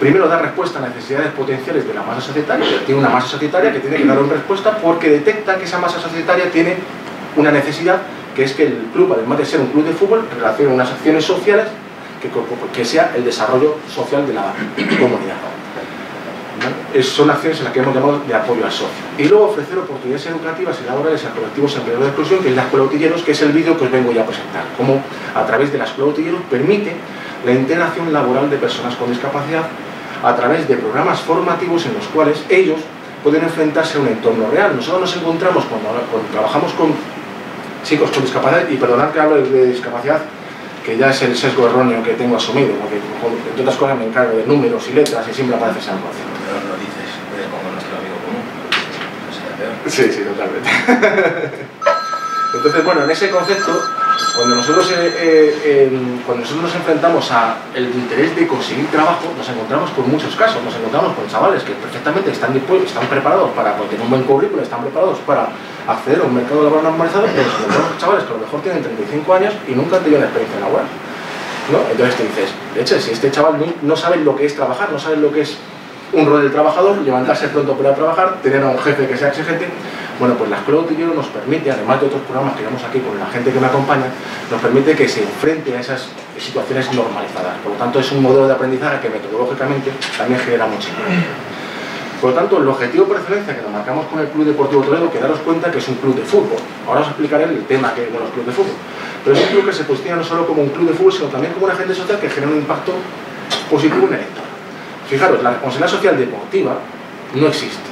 Primero, dar respuesta a necesidades potenciales de la masa societaria, tiene una masa societaria que tiene que dar una respuesta porque detecta que esa masa societaria tiene una necesidad, que es que el club, además de ser un club de fútbol, relacione unas acciones sociales que, sea el desarrollo social de la comunidad. Son acciones en las que hemos llamado de apoyo al socio. Y luego ofrecer oportunidades educativas y laborales a colectivos empleados de exclusión, que es la Escuela que es el vídeo que os vengo ya a presentar. Cómo a través de la Escuela Utilleros permite la integración laboral de personas con discapacidad a través de programas formativos en los cuales ellos pueden enfrentarse a un entorno real. Nosotros nos encontramos cuando, trabajamos con chicos con discapacidad, y perdonad que hablo de discapacidad, que ya es el sesgo erróneo que tengo asumido, porque entre otras cosas me encargo de números y letras y siempre aparece San José. Pero lo dices como nuestro amigo común. Sí, sí, totalmente. <laughs> Entonces, bueno, en ese concepto, cuando nosotros, eh, eh, cuando nosotros nos enfrentamos al interés de conseguir trabajo, nos encontramos con muchos casos, nos encontramos con chavales que perfectamente están, están preparados para tener un buen currículum, están preparados para acceder a un mercado laboral normalizado, pero nos encontramos con chavales que a lo mejor tienen 35 años y nunca han tenido una experiencia laboral. ¿no? Entonces te dices, de hecho, si este chaval no, sabe lo que es trabajar, no sabe lo que es un rol del trabajador, levantarse pronto para trabajar, tener a un jefe que sea exigente, bueno, pues la Escuela de nos permite, además de otros programas que vemos aquí con la gente que me acompaña, nos permite que se enfrente a esas situaciones normalizadas. Por lo tanto, es un modelo de aprendizaje que metodológicamente también genera mucho por lo tanto, el objetivo por excelencia que nos marcamos con el Club Deportivo Toledo, que daros cuenta que es un club de fútbol. Ahora os explicaré el tema de los clubes de fútbol. Pero es un club que se posiciona no solo como un club de fútbol, sino también como un agente social que genera un impacto positivo en el. Fijaros, la responsabilidad social deportiva no existe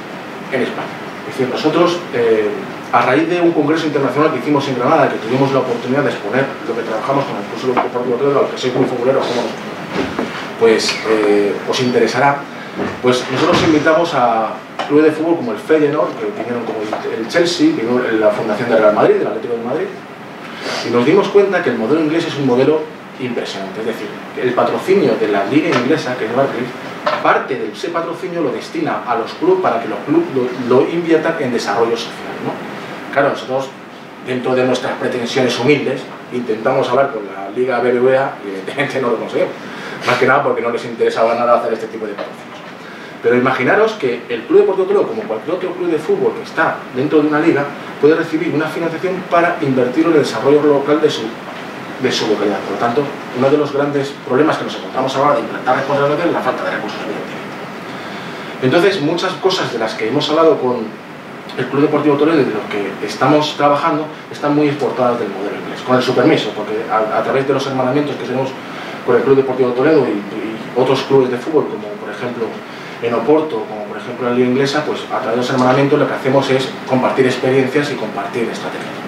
en España. Es decir, nosotros, eh, a raíz de un congreso internacional que hicimos en Granada, que tuvimos la oportunidad de exponer lo que trabajamos con el Club Deportivo Toledo, que soy muy futbolero como pues eh, os interesará pues nosotros invitamos a clubes de fútbol como el Feyenoord, que vinieron como el Chelsea, vino la Fundación del Real Madrid, del Atlético de Madrid, y nos dimos cuenta que el modelo inglés es un modelo impresionante. Es decir, el patrocinio de la liga inglesa, que es Barclays, parte de ese patrocinio lo destina a los clubes para que los clubes lo, inviertan en desarrollo social. ¿no? Claro, nosotros, dentro de nuestras pretensiones humildes, intentamos hablar con la Liga BBVA y evidentemente no lo conseguimos. Más que nada porque no les interesaba nada hacer este tipo de patrocinio. Pero imaginaros que el Club Deportivo Toledo, como cualquier otro club de fútbol que está dentro de una liga, puede recibir una financiación para invertir en el desarrollo local de su, de su localidad. Por lo tanto, uno de los grandes problemas que nos encontramos ahora de implantar responsabilidad es la falta de recursos, Entonces, muchas cosas de las que hemos hablado con el Club Deportivo Toledo y de los que estamos trabajando están muy exportadas del modelo inglés, con el su permiso, porque a, través de los hermanamientos que tenemos con el Club Deportivo Toledo y, y otros clubes de fútbol, como por ejemplo en Oporto, como por ejemplo en la Liga Inglesa, pues a través de los hermanamientos lo que hacemos es compartir experiencias y compartir estrategias.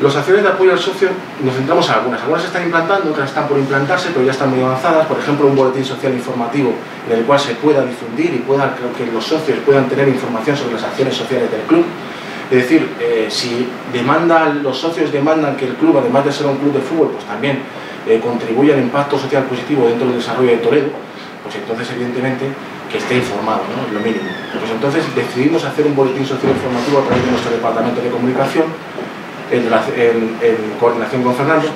Los acciones de apoyo al socio nos centramos en algunas. Algunas están implantando, otras están por implantarse, pero ya están muy avanzadas. Por ejemplo, un boletín social informativo en el cual se pueda difundir y pueda, que los socios puedan tener información sobre las acciones sociales del club. Es decir, eh, si demandan, los socios demandan que el club, además de ser un club de fútbol, pues también eh, contribuya al impacto social positivo dentro del desarrollo de Toledo, pues entonces evidentemente que esté informado, ¿no? Lo mínimo. Pues entonces decidimos hacer un boletín social informativo a través de nuestro departamento de comunicación en, coordinación con Fernando,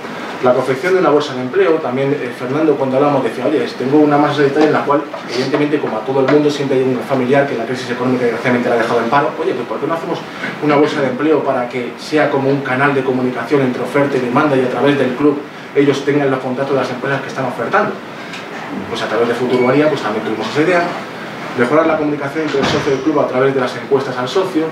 la confección de una bolsa de empleo, también eh, Fernando cuando hablamos decía, oye, tengo una masa de detalle en la cual, evidentemente, como a todo el mundo, siempre hay un familiar que la crisis económica desgraciadamente la ha dejado en paro, oye, pues ¿por qué no hacemos una bolsa de empleo para que sea como un canal de comunicación entre oferta y demanda y a través del club ellos tengan los contratos de las empresas que están ofertando? Pues a través de Futuro María, pues también tuvimos esa idea mejorar la comunicación entre el socio del club a través de las encuestas al socio.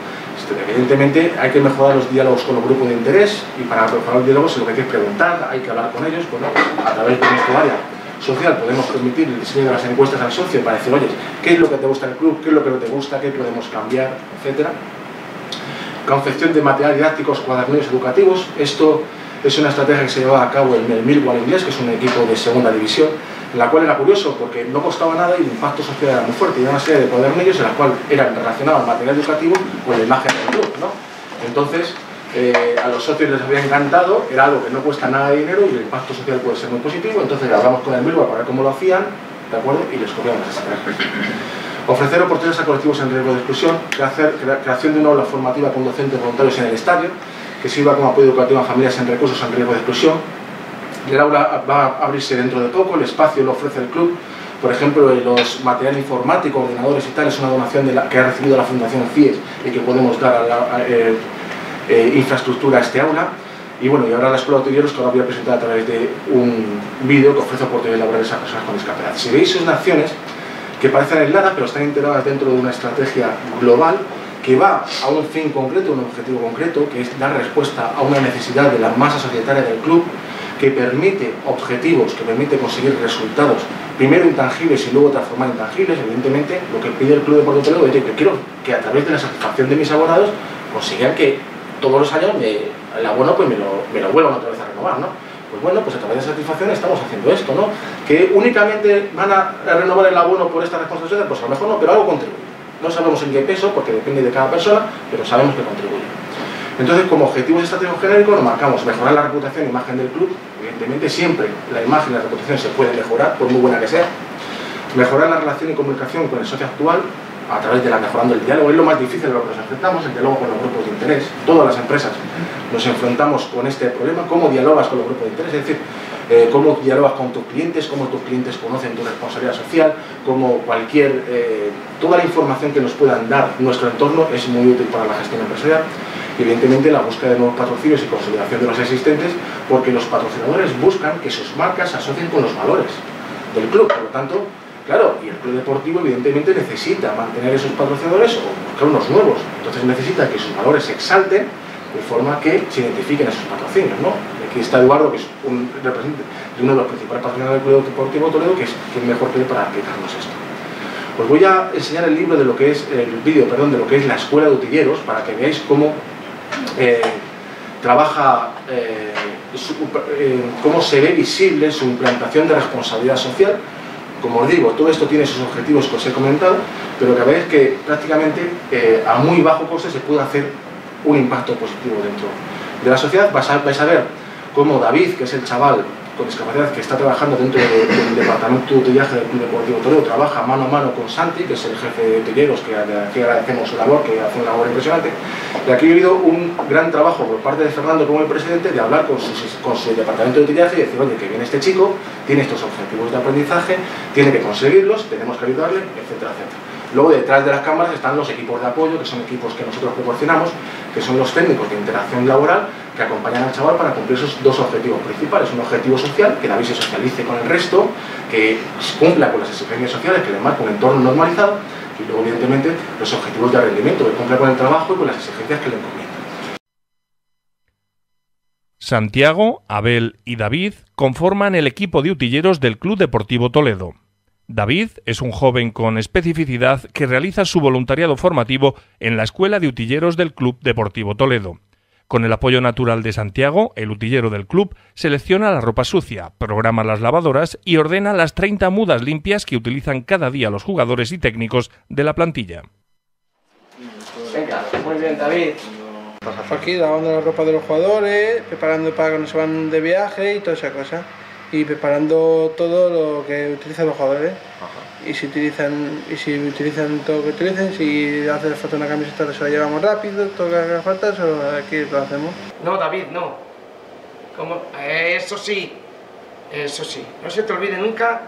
Evidentemente hay que mejorar los diálogos con los grupos de interés y para mejorar los diálogos lo que hay que preguntar, hay que hablar con ellos, bueno, a través de nuestro área social podemos permitir el diseño de las encuestas al socio para decir, oye, ¿qué es lo que te gusta del club? ¿Qué es lo que no te gusta? ¿Qué podemos cambiar? Etcétera. Confección de materiales didácticos, cuadernos educativos. Esto es una estrategia que se lleva a cabo en el Millwall inglés, que es un equipo de segunda división la cual era curioso porque no costaba nada y el impacto social era muy fuerte. Y una serie de cuadernillos en la cual eran relacionados al material educativo con la imagen del club. ¿no? Entonces, eh, a los socios les había encantado, era algo que no cuesta nada de dinero y el impacto social puede ser muy positivo. Entonces hablamos con el Bilbao para ver cómo lo hacían, ¿de acuerdo? Y les copiamos esa Ofrecer oportunidades a colectivos en riesgo de exclusión, creación de una aula formativa con docentes voluntarios en el estadio, que sirva como apoyo educativo a familias en recursos en riesgo de exclusión, el aula va a abrirse dentro de poco, el espacio lo ofrece el club. Por ejemplo, los materiales informáticos, ordenadores y tal, es una donación que ha recibido la Fundación FIES y que podemos dar a la eh, eh, infraestructura a este aula. Y bueno, y ahora la Escuela de Hoteleros que ahora voy a presentar a través de un vídeo que ofrece oportunidades laborales a personas con discapacidad. Si veis, son acciones que parecen aisladas, pero están integradas dentro de una estrategia global que va a un fin concreto, un objetivo concreto, que es dar respuesta a una necesidad de la masa societaria del club que permite objetivos, que permite conseguir resultados, primero intangibles y luego transformar intangibles, evidentemente lo que pide el Club de Toledo es que quiero que a través de la satisfacción de mis abonados consigan que todos los años el abono pues me lo, me lo vuelvan otra vez a renovar, ¿no? Pues bueno, pues a través de satisfacción estamos haciendo esto, ¿no? Que únicamente van a, renovar el abono por esta responsabilidad, pues a lo mejor no, pero algo contribuye. No sabemos en qué peso, porque depende de cada persona, pero sabemos que contribuye. Entonces, como objetivos estratégicos nos marcamos mejorar la reputación e imagen del club. Evidentemente, siempre la imagen y la reputación se puede mejorar, por muy buena que sea. Mejorar la relación y comunicación con el socio actual a través de la mejorando el diálogo. Es lo más difícil de lo que nos enfrentamos, el diálogo con los grupos de interés. Todas las empresas nos enfrentamos con este problema. ¿Cómo dialogas con los grupos de interés? Es decir, eh, cómo dialogas con tus clientes, cómo tus clientes conocen tu responsabilidad social, cómo cualquier, eh, toda la información que nos puedan dar nuestro entorno es muy útil para la gestión empresarial evidentemente la búsqueda de nuevos patrocinios y consolidación de los existentes, porque los patrocinadores buscan que sus marcas se asocien con los valores del club. Por lo tanto, claro, y el club deportivo evidentemente necesita mantener esos patrocinadores o buscar unos nuevos. Entonces necesita que sus valores se exalten de forma que se identifiquen esos patrocinios. ¿no? Aquí está Eduardo, que es un representante uno de los principales patrocinadores del Club Deportivo Toledo, que es, que mejor que para aplicarnos esto. Os voy a enseñar el libro de lo que es, el vídeo, perdón, de lo que es la Escuela de Utilleros, para que veáis cómo eh, trabaja eh, eh, cómo se ve visible su implantación de responsabilidad social. Como os digo, todo esto tiene sus objetivos que os he comentado, pero que veis que prácticamente a muy bajo coste se puede hacer un impacto positivo dentro de la sociedad. A, vais a ver cómo David, que es el chaval con discapacidad que está trabajando dentro del departamento de utillaje del Club Deportivo Toledo, trabaja mano a mano con Santi, que es el jefe de utilleros, que aquí agradecemos su labor, que hace una labor impresionante. Y aquí ha habido un gran trabajo por parte de Fernando como el presidente de hablar con su, con su departamento de utillaje y decir, oye, que viene este chico, tiene estos objetivos de aprendizaje, tiene que conseguirlos, tenemos que ayudarle, etcétera, etcétera. Luego detrás de las cámaras están los equipos de apoyo, que son equipos que nosotros proporcionamos, que son los técnicos de interacción laboral que acompañan al chaval para cumplir esos dos objetivos principales. Un objetivo social, que David se socialice con el resto, que cumpla con las exigencias sociales, que le marca un entorno normalizado, y luego evidentemente los objetivos de rendimiento, que cumpla con el trabajo y con las exigencias que le encomiendan. Santiago, Abel y David conforman el equipo de utilleros del Club Deportivo Toledo. David es un joven con especificidad que realiza su voluntariado formativo en la Escuela de Utilleros del Club Deportivo Toledo. Con el apoyo natural de Santiago, el utillero del club selecciona la ropa sucia, programa las lavadoras y ordena las 30 mudas limpias que utilizan cada día los jugadores y técnicos de la plantilla. Venga, muy bien David. Aquí lavando la ropa de los jugadores, preparando para cuando se van de viaje y toda esa cosa y preparando todo lo que utilizan los jugadores. Ajá. y si utilizan y si utilizan todo lo que utilicen, si hace falta una camiseta se la llevamos rápido, todo lo que haga falta, eso aquí lo hacemos. No, David, no. Como, eso sí, eso sí. No se te olvide nunca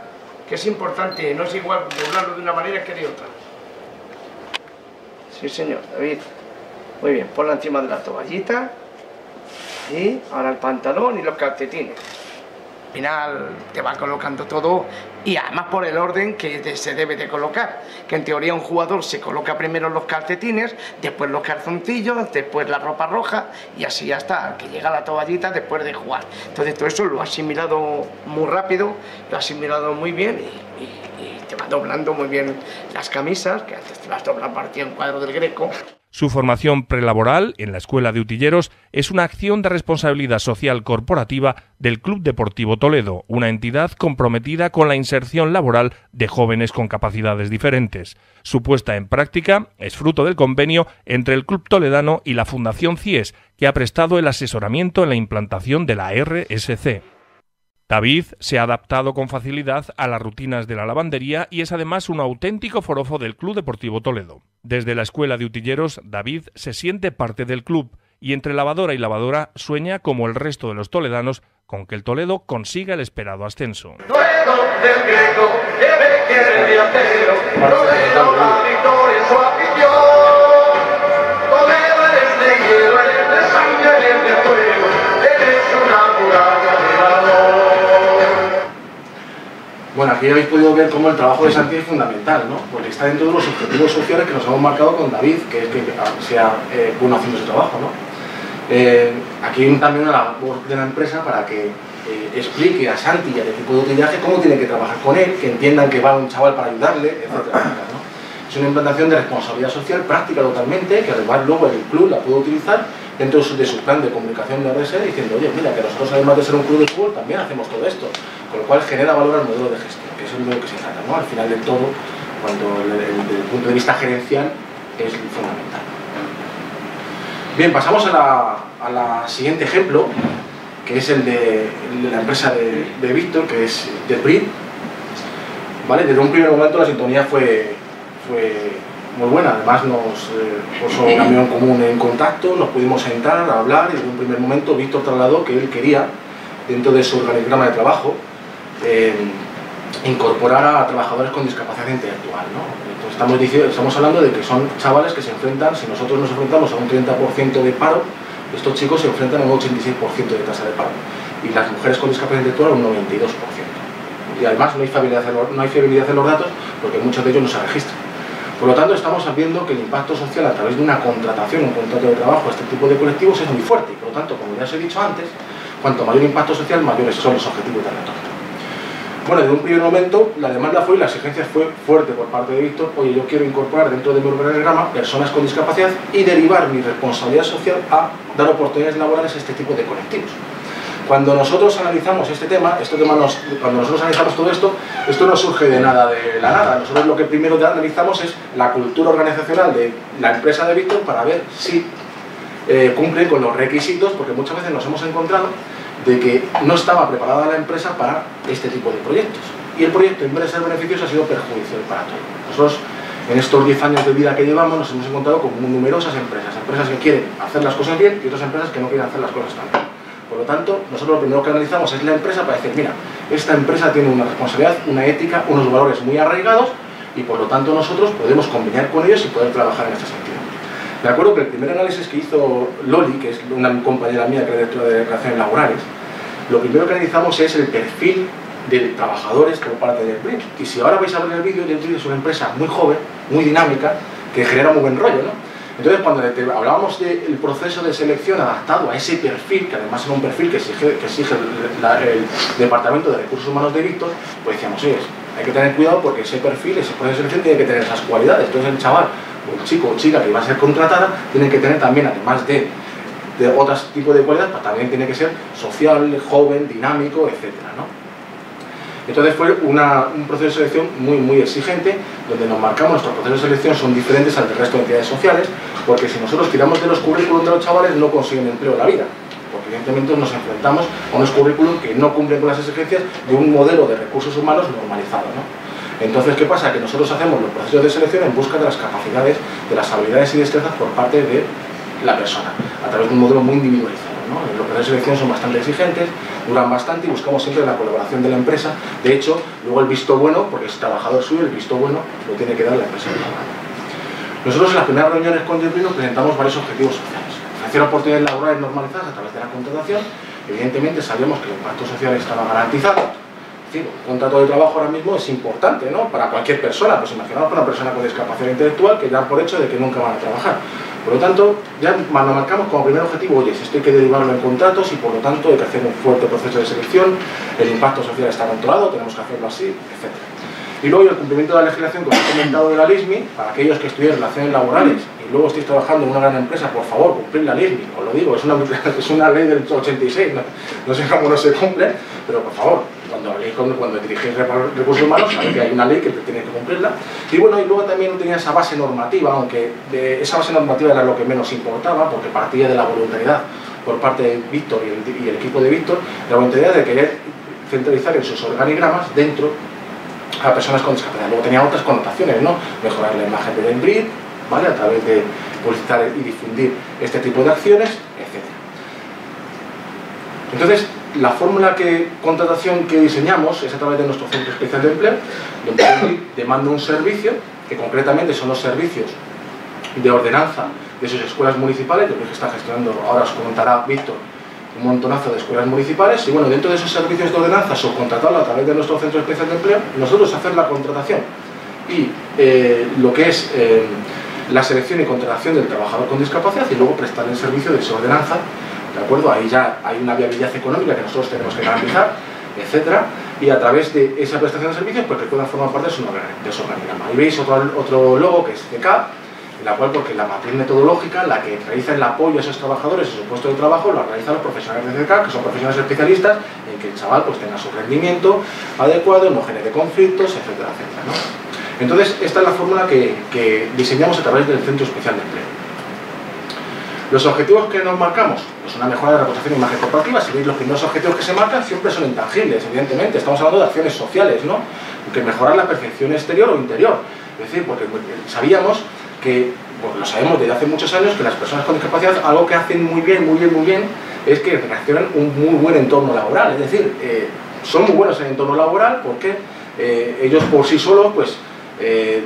que es importante, no es igual doblarlo de una manera que de otra. Sí, señor, David. Muy bien, ponla encima de la toallita. Y ahora el pantalón y los calcetines. Al final te va colocando todo y además por el orden que se debe de colocar. Que en teoría un jugador se coloca primero los calcetines, después los calzoncillos, después la ropa roja y así ya está, que llega la toallita después de jugar. Entonces todo eso lo ha asimilado muy rápido, lo ha asimilado muy bien y, te va doblando muy bien las camisas, que antes te las doblan partido en cuadro del greco. Su formación prelaboral en la Escuela de Utilleros es una acción de responsabilidad social corporativa del Club Deportivo Toledo, una entidad comprometida con la inserción laboral de jóvenes con capacidades diferentes. Su puesta en práctica es fruto del convenio entre el Club Toledano y la Fundación CIES, que ha prestado el asesoramiento en la implantación de la RSC. David se ha adaptado con facilidad a las rutinas de la lavandería y es además un auténtico forofo del Club Deportivo Toledo. Desde la Escuela de Utilleros, David se siente parte del club y entre lavadora y lavadora sueña como el resto de los toledanos con que el Toledo consiga el esperado ascenso. Bueno, aquí habéis podido ver cómo el trabajo de Santi es fundamental, ¿no? Porque está dentro de los objetivos sociales que nos hemos marcado con David, que es que sea eh, bueno haciendo su trabajo, ¿no? Eh, aquí hay también una labor de la empresa para que eh, explique a Santi y al equipo de utillaje cómo tiene que trabajar con él, que entiendan que va un chaval para ayudarle, etcétera, ¿no? Es una implantación de responsabilidad social práctica totalmente, que además luego el club la puede utilizar dentro de su, plan de comunicación de RSE diciendo, oye, mira, que nosotros además de ser un club de fútbol también hacemos todo esto, con lo cual genera valor al modelo de gestión, que es lo que se trata, ¿no? Al final de todo, cuando desde el punto de vista gerencial es fundamental. Bien, pasamos a la, siguiente ejemplo, que es el de, de la empresa de, de Víctor, que es de PRI. ¿Vale? Desde un primer momento la sintonía fue, muy buena, además nos eh, puso un cambio en común en contacto, nos pudimos sentar a hablar y desde un primer momento Víctor trasladó que él quería, dentro de su organigrama de trabajo, eh, incorporar a trabajadores con discapacidad intelectual. estamos, hablando de que son chavales que se enfrentan, si nosotros nos enfrentamos a un 30% de paro, estos chicos se enfrentan a un 86% de tasa de paro y las mujeres con discapacidad intelectual a un 92%. Y además no hay, fiabilidad en los, datos porque muchos de ellos no se registran. Por lo tanto, estamos viendo que el impacto social a través de una contratación, un contrato de trabajo a este tipo de colectivos es muy fuerte. Y por lo tanto, como ya os he dicho antes, cuanto mayor impacto social, mayores son los objetivos de retorno. Bueno, desde un primer momento la demanda fue y la exigencia fue fuerte por parte de Víctor, oye, yo quiero incorporar dentro de mi organigrama personas con discapacidad y derivar mi responsabilidad social a dar oportunidades laborales a este tipo de colectivos. Cuando nosotros analizamos este tema, este cuando nosotros analizamos todo esto, esto no surge de nada de la nada. Nosotros lo que primero analizamos es la cultura organizacional de la empresa de Víctor para ver si eh, cumple con los requisitos, porque muchas veces nos hemos encontrado de que no estaba preparada la empresa para este tipo de proyectos. Y el proyecto, en vez de ser beneficioso, ha sido perjudicial para todos. Nosotros, en estos 10 años de vida que llevamos, nos hemos encontrado con numerosas empresas. Empresas que quieren hacer las cosas bien y otras empresas que no quieren hacer las cosas tan bien. Por lo tanto, nosotros lo primero que analizamos es la empresa para decir, mira, esta empresa tiene una responsabilidad, una ética, unos valores muy arraigados y por lo tanto nosotros podemos conveniar con ellos y poder trabajar en este sentido. De acuerdo que el primer análisis que hizo Loli, que es una compañera mía que es directora de relaciones laborales, lo primero que analizamos es el perfil de trabajadores por parte del PRI. Y si ahora vais a ver el vídeo, PRI es una empresa muy joven, muy dinámica, que genera muy buen rollo, ¿no? Entonces, cuando hablábamos del proceso de selección adaptado a ese perfil, que además era un perfil que exige, que exige la- el Departamento de Recursos Humanos de Víctor, pues decíamos, oye, hay que tener cuidado porque ese perfil, ese proceso de selección tiene que tener esas cualidades. Entonces, el chaval, o chico o chica que va a ser contratada, tiene que tener también, además de, de otros tipos de cualidades, pues también tiene que ser social, joven, dinámico, etcétera, ¿no? Entonces fue un proceso de selección muy, muy exigente, donde nos marcamos, nuestros procesos de selección son diferentes al del resto de entidades sociales, porque si nosotros tiramos de los currículums de los chavales no consiguen empleo en la vida, porque evidentemente nos enfrentamos a unos currículums que no cumplen con las exigencias de un modelo de recursos humanos normalizado. ¿no? Entonces, ¿qué pasa? Que nosotros hacemos los procesos de selección en busca de las capacidades, de las habilidades y destrezas por parte de la persona, a través de un modelo muy individualizado. Los procesos de selección son bastante exigentes, duran bastante y buscamos siempre la colaboración de la empresa. De hecho, luego el visto bueno, porque es trabajador suyo, el visto bueno lo tiene que dar la empresa. Nosotros en las primeras reuniones con Debrino presentamos varios objetivos sociales. Ofrecer oportunidades laborales normalizadas a través de la contratación. Evidentemente sabíamos que el impacto social estaba garantizado. Decir, contrato de trabajo ahora mismo es importante ¿no? para cualquier persona. Pues imaginaos para una persona con discapacidad intelectual que dan por hecho de que nunca van a trabajar. Por lo tanto, ya nos marcamos como primer objetivo, oye, esto hay que derivarlo en contratos y por lo tanto hay que hacer un fuerte proceso de selección, el impacto social está controlado, tenemos que hacerlo así, etc. Y luego el cumplimiento de la legislación os he comentado de la LISMI, para aquellos que estudian relaciones laborales y luego estéis trabajando en una gran empresa, por favor, cumplir la LISMI, os lo digo, es una, es una ley del 86, no, no sé cómo no se cumple, pero por favor, cuando con, cuando dirigís recursos humanos, sabéis que hay una ley que tiene que cumplirla. Y bueno, y luego también tenía esa base normativa, aunque esa base normativa era lo que menos importaba, porque partía de la voluntariedad por parte de Víctor y el, y el equipo de Víctor, la voluntariedad de querer centralizar en sus organigramas dentro a personas con discapacidad. Luego tenía otras connotaciones, ¿no? Mejorar la imagen de Embrid, A través de publicitar y difundir este tipo de acciones, etc. Entonces, la fórmula de contratación que diseñamos es a través de nuestro Centro Especial de Empleo, donde demanda un servicio, que concretamente son los servicios de ordenanza de sus escuelas municipales, yo creo que está gestionando, ahora os comentará Víctor, un montonazo de escuelas municipales, y bueno, dentro de esos servicios de ordenanza subcontratarlo a través de nuestro Centro Especial de Empleo, nosotros hacer la contratación y eh, lo que es eh, la selección y contratación del trabajador con discapacidad y luego prestar el servicio de esa ordenanza ¿de acuerdo? Ahí ya hay una viabilidad económica que nosotros tenemos que garantizar, etcétera, y a través de esa prestación de servicios, pues que puedan formar parte de su, de su organigrama. Ahí veis otro, otro logo que es CK, la cual, porque la matriz metodológica, la que realiza el apoyo a esos trabajadores en su puesto de trabajo, lo realizan los profesionales de CK, que son profesionales especialistas en que el chaval pues, tenga su rendimiento adecuado, no genere conflictos, etcétera, etcétera. ¿no? Entonces, esta es la fórmula que, diseñamos a través del Centro Especial de Empleo. Los objetivos que nos marcamos, pues una mejora de reputación y imagen corporativa, si veis los primeros objetivos que se marcan siempre son intangibles, evidentemente, estamos hablando de acciones sociales, ¿no? Que mejorar la percepción exterior o interior, es decir, porque sabíamos que, pues lo sabemos desde hace muchos años, que las personas con discapacidad algo que hacen muy bien, muy bien, muy bien, es que reaccionan un muy buen entorno laboral, es decir, eh, son muy buenos en el entorno laboral porque eh, ellos por sí solos, pues, eh,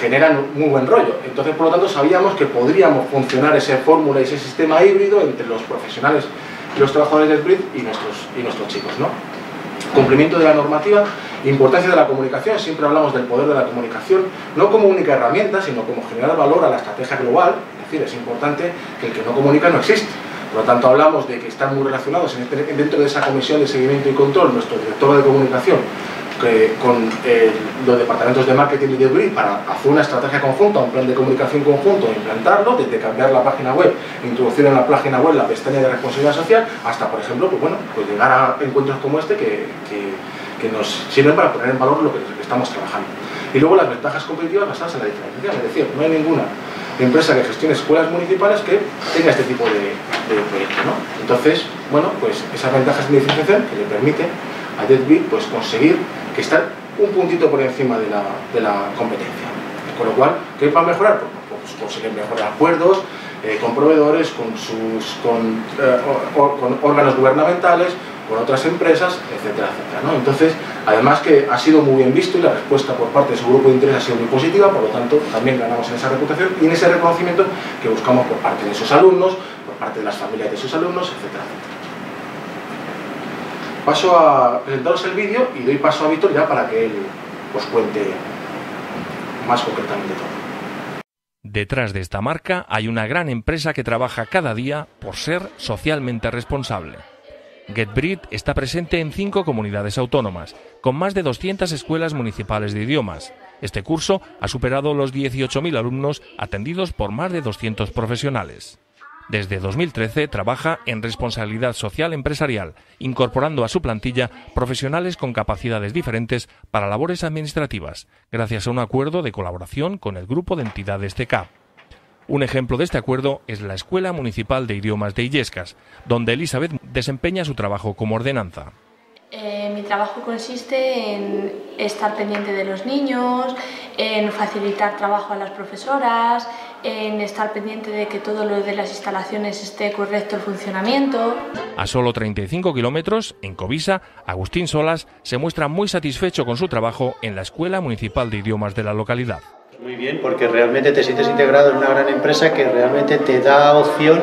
generan muy buen rollo. Entonces, por lo tanto, sabíamos que podríamos funcionar esa fórmula y ese sistema híbrido entre los profesionales los trabajadores del BRID y nuestros, y nuestros chicos. ¿no? Cumplimiento de la normativa, importancia de la comunicación, siempre hablamos del poder de la comunicación, no como única herramienta, sino como generar valor a la estrategia global, es decir, es importante que el que no comunica no existe. Por lo tanto, hablamos de que están muy relacionados este, dentro de esa comisión de seguimiento y control, nuestro director de comunicación, que, con eh, los departamentos de marketing y de BRID para hacer una estrategia conjunta, un plan de comunicación conjunto implantarlo, desde cambiar la página web, introducir en la página web la pestaña de responsabilidad social, hasta, por ejemplo, pues bueno, pues llegar a encuentros como este que, que, que nos sirven para poner en valor lo que estamos trabajando. Y luego las ventajas competitivas basadas en la diferenciación, es decir, no hay ninguna empresa que gestione escuelas municipales que tenga este tipo de, de proyecto. ¿no? Entonces, bueno, pues esas ventajas de diferenciación que le permiten a DeadBeat pues, conseguir que están un puntito por encima de la, de la competencia. Con lo cual, ¿qué va a mejorar? Pues, pues conseguir mejores acuerdos eh, con proveedores, con, sus, con, eh, con órganos gubernamentales, con otras empresas, etcétera, etcétera. ¿no? Entonces, además que ha sido muy bien visto y la respuesta por parte de su grupo de interés ha sido muy positiva, por lo tanto, también ganamos en esa reputación y en ese reconocimiento que buscamos por parte de sus alumnos, por parte de las familias de sus alumnos, etcétera, etcétera. Paso a presentaros el vídeo y doy paso a Víctor ya para que él os cuente más concretamente todo. Detrás de esta marca hay una gran empresa que trabaja cada día por ser socialmente responsable. GetBreed está presente en cinco comunidades autónomas, con más de 200 escuelas municipales de idiomas. Este curso ha superado los 18.000 alumnos atendidos por más de 200 profesionales. Desde 2013 trabaja en responsabilidad social empresarial, incorporando a su plantilla profesionales con capacidades diferentes para labores administrativas, gracias a un acuerdo de colaboración con el grupo de entidades TK. Un ejemplo de este acuerdo es la Escuela Municipal de Idiomas de Illescas, donde Elizabeth desempeña su trabajo como ordenanza. Eh, mi trabajo consiste en estar pendiente de los niños, en facilitar trabajo a las profesoras, en estar pendiente de que todo lo de las instalaciones esté correcto el funcionamiento. A solo 35 kilómetros, en Covisa, Agustín Solas se muestra muy satisfecho con su trabajo en la Escuela Municipal de Idiomas de la localidad. Muy bien, porque realmente te sientes integrado en una gran empresa que realmente te da opción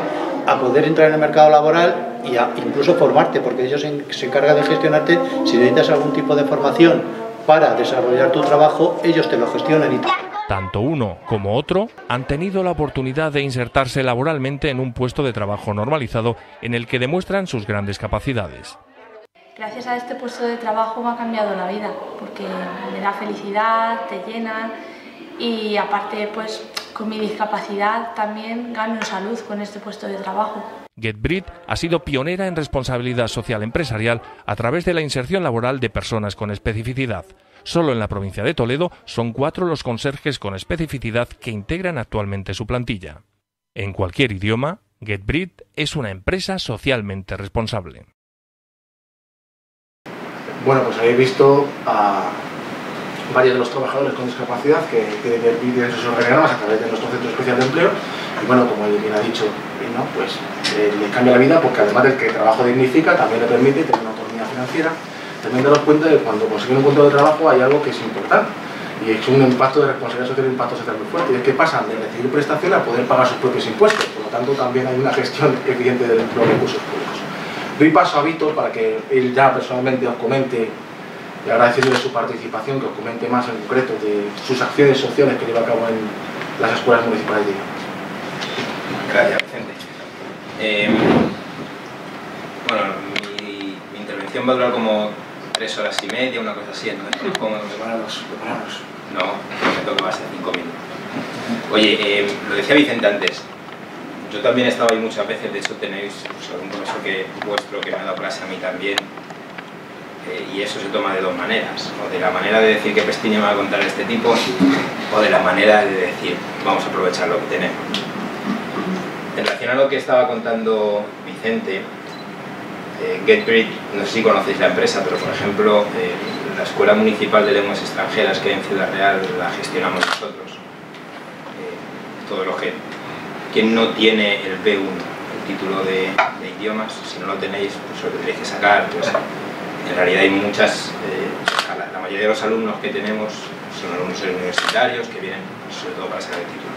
a poder entrar en el mercado laboral y a incluso formarte, porque ellos se, se encargan de gestionarte. Si necesitas algún tipo de formación para desarrollar tu trabajo, ellos te lo gestionan y Tanto uno como otro han tenido la oportunidad de insertarse laboralmente en un puesto de trabajo normalizado en el que demuestran sus grandes capacidades. Gracias a este puesto de trabajo me ha cambiado la vida, porque me da felicidad, te llena y aparte pues con mi discapacidad también gano en salud con este puesto de trabajo. GetBrit ha sido pionera en responsabilidad social empresarial a través de la inserción laboral de personas con especificidad. Solo en la provincia de Toledo son cuatro los conserjes con especificidad que integran actualmente su plantilla. En cualquier idioma, GetBrit es una empresa socialmente responsable. Bueno, pues habéis visto a varios de los trabajadores con discapacidad que tienen que vivir en sus organigramas a través de nuestro centro especial de empleo. Y bueno, como bien ha dicho, ¿no? pues eh, les cambia la vida porque además del que el trabajo dignifica también le permite tener una autonomía financiera. También daros cuenta de que cuando consiguen un puesto de trabajo hay algo que es importante y es un impacto de responsabilidad social, un impacto social muy fuerte y es que pasan de recibir prestación a poder pagar sus propios impuestos. Por lo tanto también hay una gestión <laughs> eficiente de los recursos públicos. Doy paso a Víctor para que él ya personalmente os comente y agradeciéndole su participación, que os comente más en concreto de sus acciones sociales que lleva a cabo en las escuelas municipales de Gracias, Vicente. Eh, bueno, mi, mi, intervención va a durar como tres horas y media, una cosa así, no <laughs> pongo... Preparados, preparados. No, prometo que va a ser cinco minutos. Oye, eh, lo decía Vicente antes, yo también he estado ahí muchas veces, de hecho tenéis pues, algún profesor que, vuestro que me ha dado clase a mí también, eh, y eso se toma de dos maneras, o de la manera de decir qué pestiña va a contar este tipo, o de la manera de decir vamos a aprovechar lo que tenemos. En relación a lo que estaba contando Vicente, eh, GetGrid, no sé si conocéis la empresa, pero por ejemplo eh, la Escuela Municipal de Lenguas Extranjeras que hay en Ciudad Real la gestionamos nosotros. Eh, todo lo que quien no tiene el B1, el título de, de, idiomas, si no lo tenéis, pues lo tendréis que sacar. Pues, en realidad hay muchas, eh, la, la, mayoría de los alumnos que tenemos son alumnos universitarios que vienen sobre todo para sacar el título.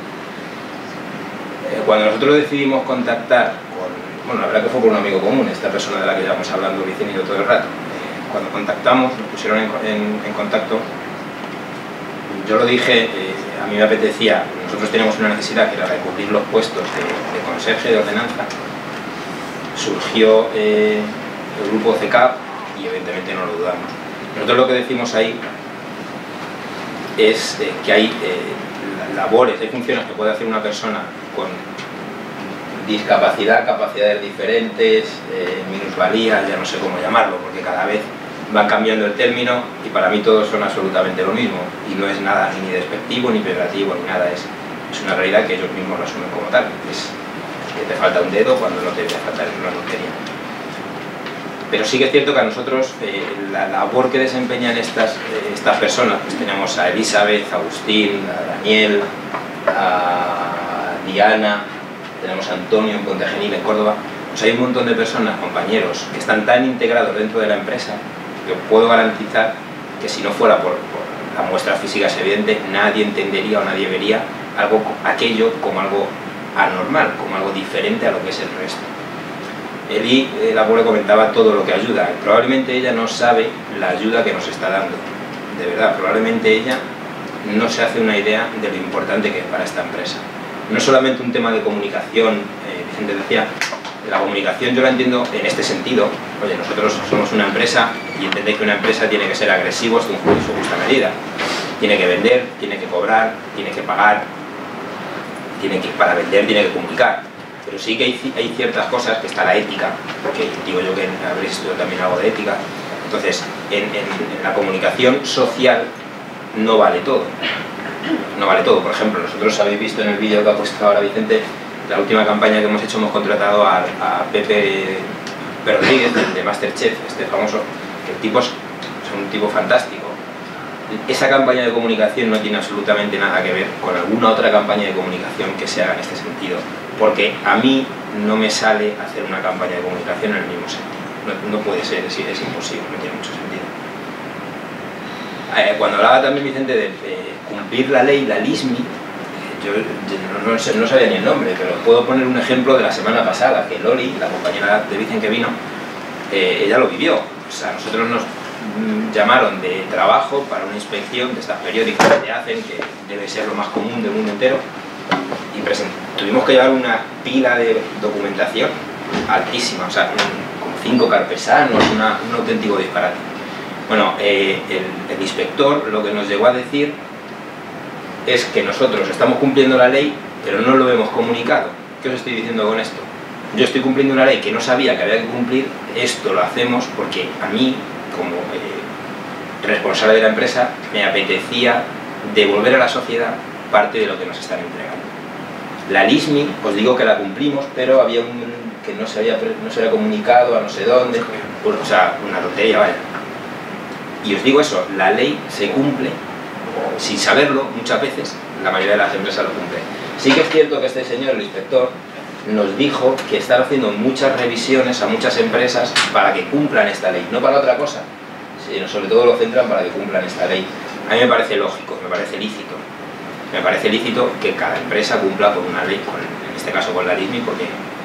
Eh, cuando nosotros decidimos contactar con, bueno, la verdad que fue por un amigo común, esta persona de la que llevamos hablando Vicente todo el rato, eh, cuando contactamos, nos pusieron en, contacto, yo lo dije, a mí me apetecía, nosotros teníamos una necesidad que era de cubrir los puestos de, de conserje de ordenanza, surgió el grupo CECAP y evidentemente no lo dudamos. Nosotros lo que decimos ahí es eh, que hay eh, labores, hay funciones que puede hacer una persona con discapacidad, capacidades diferentes, eh, minusvalías, ya no sé cómo llamarlo, porque cada vez van cambiando el término y para mí todos son absolutamente lo mismo y no es nada ni despectivo ni peyorativo ni nada, es, es una realidad que ellos mismos lo asumen como tal, es que te falta un dedo cuando no te debe faltar una tontería. Pero sí que es cierto que a nosotros eh, la labor que desempeñan estas, eh, estas personas, pues tenemos a Elizabeth, a Agustín, a Daniel, a Diana, tenemos a Antonio en Ponte Genil, en Córdoba, pues hay un montón de personas, compañeros, que están tan integrados dentro de la empresa que puedo garantizar que si no fuera por, por la muestra física es evidente, nadie entendería o nadie vería algo, aquello como algo anormal, como algo diferente a lo que es el resto. Eli, el abuelo comentaba todo lo que ayuda. Probablemente ella no sabe la ayuda que nos está dando. De verdad, probablemente ella no se hace una idea de lo importante que es para esta empresa. No es solamente un tema de comunicación, eh, Vicente decía, la comunicación yo la entiendo en este sentido. Oye, nosotros somos una empresa y entendéis que una empresa tiene que ser agresivo según su justa medida. Tiene que vender, tiene que cobrar, tiene que pagar, tiene que, para vender tiene que comunicar pero sí que hay, ciertas cosas, que está la ética, porque digo yo que habréis estudiado también algo de ética, entonces en, la comunicación social no vale todo, no vale todo, por ejemplo, nosotros habéis visto en el vídeo que ha puesto ahora Vicente, la última campaña que hemos hecho hemos contratado a, Pepe Rodríguez, de Masterchef, este famoso, que el tipo es un tipo fantástico. Esa campaña de comunicación no tiene absolutamente nada que ver con alguna otra campaña de comunicación que se haga en este sentido, porque a mí no me sale hacer una campaña de comunicación en el mismo sentido. No, puede ser, es, es imposible, no tiene mucho sentido. Eh, cuando hablaba también Vicente de, cumplir la ley, la LISMI, yo, no, sabía ni el nombre, pero puedo poner un ejemplo de la semana pasada, que Loli, la compañera de Vicente que vino, eh, ella lo vivió. O sea, nosotros nos mm, llamaron de trabajo para una inspección de estas periódicas que hacen, que debe ser lo más común del mundo entero, y tuvimos que llevar una pila de documentación altísima, o sea, con cinco carpesanos, una- un auténtico disparate. Bueno, eh, el, el inspector lo que nos llegó a decir es que nosotros estamos cumpliendo la ley, pero no lo hemos comunicado. ¿Qué os estoy diciendo con esto? Yo estoy cumpliendo una ley que no sabía que había que cumplir, esto lo hacemos porque a mí, como eh, responsable de la empresa, me apetecía devolver a la sociedad parte de lo que nos están entregando. La LISMI, os digo que la cumplimos, pero había un que no se había, no se había comunicado a no sé dónde, pues, o sea, una tontería, vaya. Y os digo eso, la ley se cumple sin saberlo muchas veces, la mayoría de las empresas lo cumplen. Sí que es cierto que este señor, el inspector, nos dijo que están haciendo muchas revisiones a muchas empresas para que cumplan esta ley, no para otra cosa, sino sobre todo lo centran para que cumplan esta ley. A mí me parece lógico, me parece lícito. Me parece lícito que cada empresa cumpla con una ley, con- en este caso con la LISMI, porque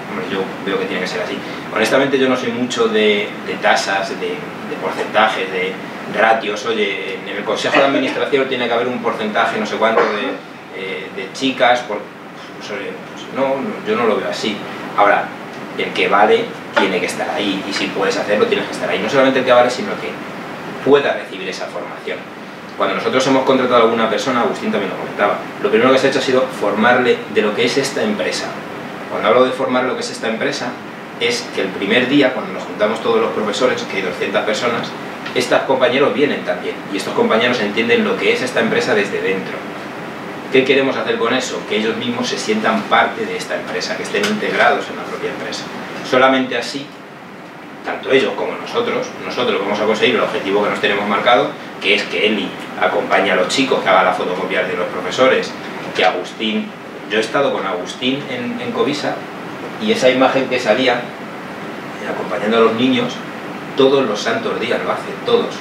hombre, yo veo que tiene que ser así. Honestamente yo no soy mucho de, tasas, de, porcentajes, de ratios. Oye, en el Consejo de Administración <laughs> tiene que haber un porcentaje, no sé cuánto, de, eh, chicas. Por, pues, pues, no, yo no lo veo así. Ahora, el que vale tiene que estar ahí y si puedes hacerlo tienes que estar ahí. No solamente el que vale, sino que pueda recibir esa formación. Cuando nosotros hemos contratado a alguna persona, Agustín también lo comentaba, lo primero que se ha hecho ha sido formarle de lo que es esta empresa. Cuando hablo de formar lo que es esta empresa, es que el primer día, cuando nos juntamos todos los profesores, que hay 200 personas, estos compañeros vienen también y estos compañeros entienden lo que es esta empresa desde dentro. ¿Qué queremos hacer con eso? Que ellos mismos se sientan parte de esta empresa, que estén integrados en la propia empresa. Solamente así, tanto ellos como nosotros, nosotros vamos a conseguir el objetivo que nos tenemos marcado, que es que Eli acompañe a los chicos, que haga la fotocopia de los profesores, que Agustín, yo he estado con Agustín en, en Covisa y esa imagen que salía, eh, acompañando a los niños, todos los santos días lo hace, todos.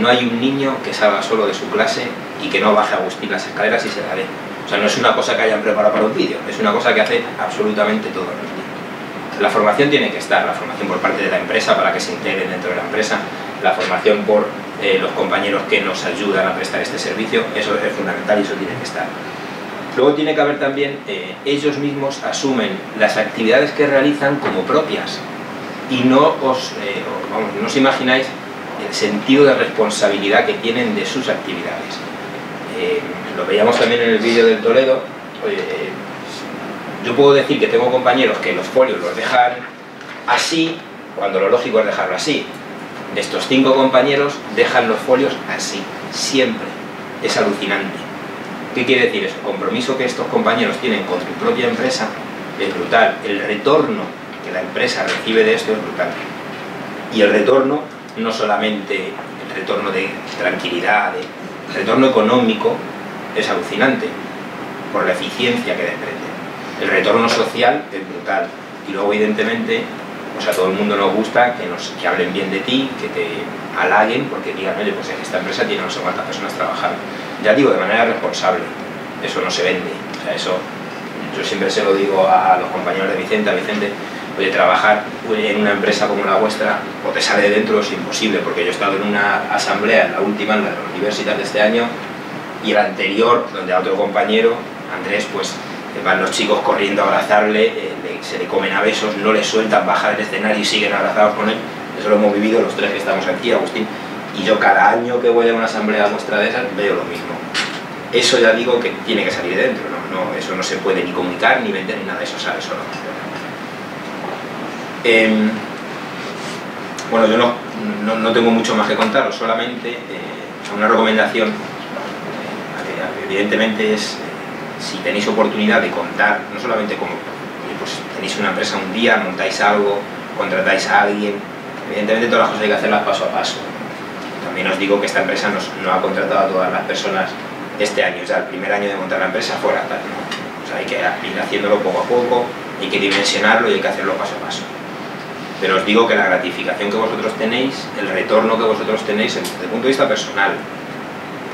No hay un niño que salga solo de su clase y que no baje Agustín las escaleras y se la dé. O sea, no es una cosa que hayan preparado para un vídeo, es una cosa que hace absolutamente todos los días. La formación tiene que estar, la formación por parte de la empresa para que se integren dentro de la empresa, la formación por eh, los compañeros que nos ayudan a prestar este servicio, eso es fundamental y eso tiene que estar. Luego tiene que haber también, eh, ellos mismos asumen las actividades que realizan como propias y no os, eh, vamos, no os imagináis el sentido de responsabilidad que tienen de sus actividades. Lo veíamos también en el vídeo del Toledo. Yo puedo decir que tengo compañeros que los folios los dejan así, cuando lo lógico es dejarlo así. Estos cinco compañeros dejan los folios así, siempre. Es alucinante. ¿Qué quiere decir eso? El compromiso que estos compañeros tienen con su propia empresa es brutal. El retorno que la empresa recibe de esto es brutal. Y el retorno, no solamente el retorno de tranquilidad, de- el retorno económico es alucinante por la eficiencia que desprende. El retorno social es brutal. Y luego, evidentemente, pues a todo el mundo nos gusta que, nos, que hablen bien de ti, que te halaguen, porque digan, oye, pues esta empresa tiene no sé cuántas personas trabajando. Ya digo, de manera responsable. Eso no se vende. O sea, eso, yo siempre se lo digo a los compañeros de Vicente, a Vicente, oye, trabajar en una empresa como la vuestra, o te sale de dentro, es imposible, porque yo he estado en una asamblea, en la última, en la universidad de este año, y el anterior, donde a otro compañero, Andrés, pues van los chicos corriendo a abrazarle, eh, se le comen a besos, no le sueltan bajar el escenario y siguen abrazados con él. Eso lo hemos vivido los tres que estamos aquí, Agustín. Y yo cada año que voy a una asamblea muestra de esas veo lo mismo. Eso ya digo que tiene que salir de dentro, ¿no? Eso no se puede ni comunicar, ni vender, ni nada, eso sale solo. Em, bueno, yo no, no, no tengo mucho más que contaros, solamente eh, una recomendación, eh, evidentemente es, si tenéis oportunidad de contar, no solamente como, pues tenéis una empresa un día, montáis algo, contratáis a alguien, evidentemente todas las cosas hay que hacerlas paso a paso. También os digo que esta empresa nos- no ha contratado a todas las personas este año, o sea, el primer año de montar la empresa fuera. O sea, hay que ir haciéndolo poco a poco, hay que dimensionarlo y hay que hacerlo paso a paso. Pero os digo que la gratificación que vosotros tenéis, el retorno que vosotros tenéis desde el punto de vista personal,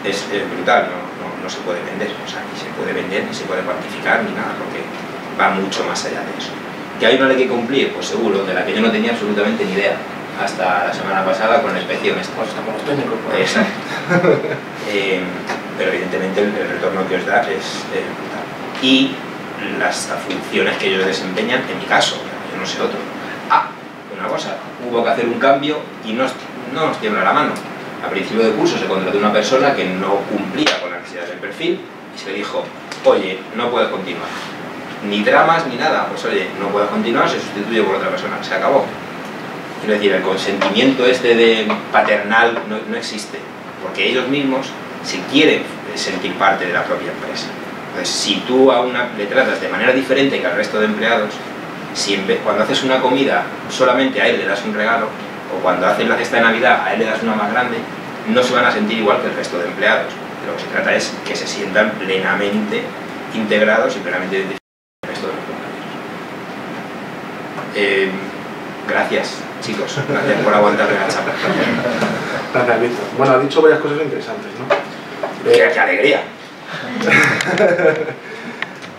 es, es brutal, ¿no? No, se puede vender, o sea, ni se puede vender, ni se puede cuantificar, ni nada, porque va mucho más allá de eso. ¿Que hay una ley que cumplir? Pues seguro, de la que yo no tenía absolutamente ni idea, hasta la semana pasada con la inspección esta. Pues estamos los técnicos. <laughs> Eh, pero evidentemente el, el retorno que os da es, es brutal. Y las funciones que ellos desempeñan, en mi caso, yo no sé otro. Ah, una cosa, hubo que hacer un cambio y no, no nos tiembla la mano. A principio de curso se contrató una persona que no cumplía con las necesidades del perfil y se le dijo, oye, no puedes continuar. Ni dramas ni nada, pues oye, no puedes continuar, se sustituye por otra persona, se acabó. Quiero decir, el consentimiento este de paternal no, no existe, porque ellos mismos se quieren sentir parte de la propia empresa. Entonces, si tú a una le tratas de manera diferente que al resto de empleados, si cuando haces una comida solamente a él le das un regalo, o cuando haces la cesta de Navidad a él le das una más grande, no se van a sentir igual que el resto de empleados. De lo que se trata es que se sientan plenamente integrados y plenamente identificados con el resto de los compañeros. Eh, gracias, chicos. Gracias por aguantarme la chapa. Gracias, Víctor. Bueno, ha dicho varias cosas interesantes, ¿no? ¡Qué, qué alegría! <laughs>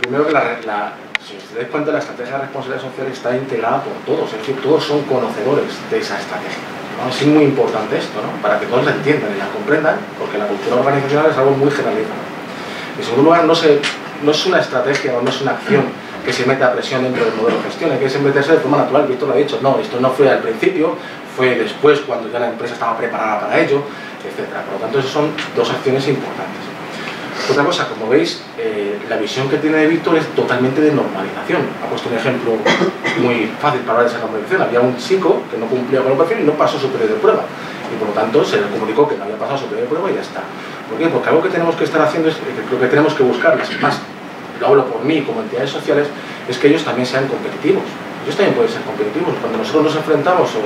Primero que la, la- si os dais cuenta, la estrategia de responsabilidad social está integrada por todos, es decir, todos son conocedores de esa estrategia. ¿no? Es muy importante esto, ¿no? para que todos la entiendan y la comprendan, porque la cultura organizacional es algo muy generalizado. En segundo lugar, no, se, no es una estrategia o no es una acción que se meta presión dentro del modelo de gestión, hay que meterse de forma natural, Víctor lo ha dicho, no, esto no fue al principio, fue después cuando ya la empresa estaba preparada para ello, etc. Por lo tanto, esas son dos acciones importantes. Otra cosa, como veis, eh, la visión que tiene Víctor es totalmente de normalización. Ha puesto un ejemplo muy fácil para hablar de esa normalización. Había un chico que no cumplía con el perfil y no pasó su periodo de prueba. Y por lo tanto se le comunicó que no había pasado su periodo de prueba y ya está. ¿Por qué? Porque algo que tenemos que estar haciendo es, lo que tenemos que buscar, más, lo hablo por mí como entidades sociales, es que ellos también sean competitivos. Ellos también pueden ser competitivos. Cuando nosotros nos enfrentamos o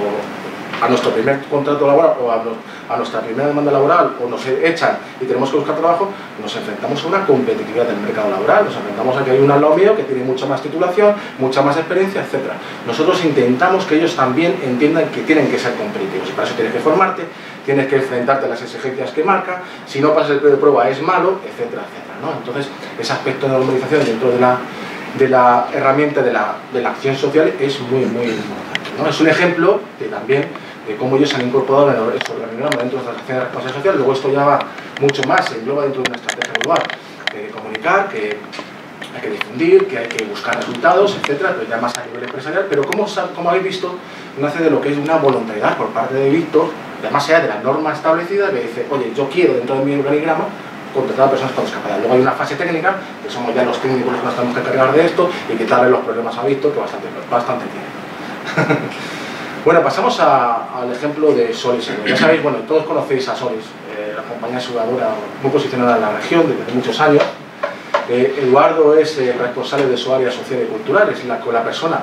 a nuestro primer contrato laboral o a, nuestra primera demanda laboral o nos echan y tenemos que buscar trabajo, nos enfrentamos a una competitividad del mercado laboral, nos enfrentamos a que hay un al lado mío que tiene mucha más titulación, mucha más experiencia, etc. Nosotros intentamos que ellos también entiendan que tienen que ser competitivos y para eso tienes que formarte, tienes que enfrentarte a las exigencias que marca, si no pasas el periodo de prueba es malo, etcétera, etcétera. ¿no? Entonces, ese aspecto de normalización dentro de la, de la herramienta de la, de la acción social es muy, muy importante. Es un ejemplo de también de cómo ellos han incorporado en el- organigrama dentro de las acciones de responsabilidad social. Luego esto ya va mucho más, se engloba dentro de una estrategia global de comunicar, que hay que difundir, que hay que buscar resultados, etcétera, pero ya más a nivel empresarial. Pero como, como habéis visto, nace de lo que es una voluntariedad por parte de Víctor, además sea de la norma establecida, que dice, oye, yo quiero dentro de mi organigrama contratar a personas con discapacidad. Luego hay una fase técnica, que somos ya los técnicos los que nos tenemos que encargar de esto y quitarle los problemas a Víctor, que bastante, bastante tiene. <laughs> Bueno, pasamos al ejemplo de Solis. Ya sabéis, bueno, todos conocéis a Solis, eh, la compañía aseguradora muy posicionada en la región desde muchos años. Eh, Eduardo es eh, responsable de su área social y cultural, es la, la persona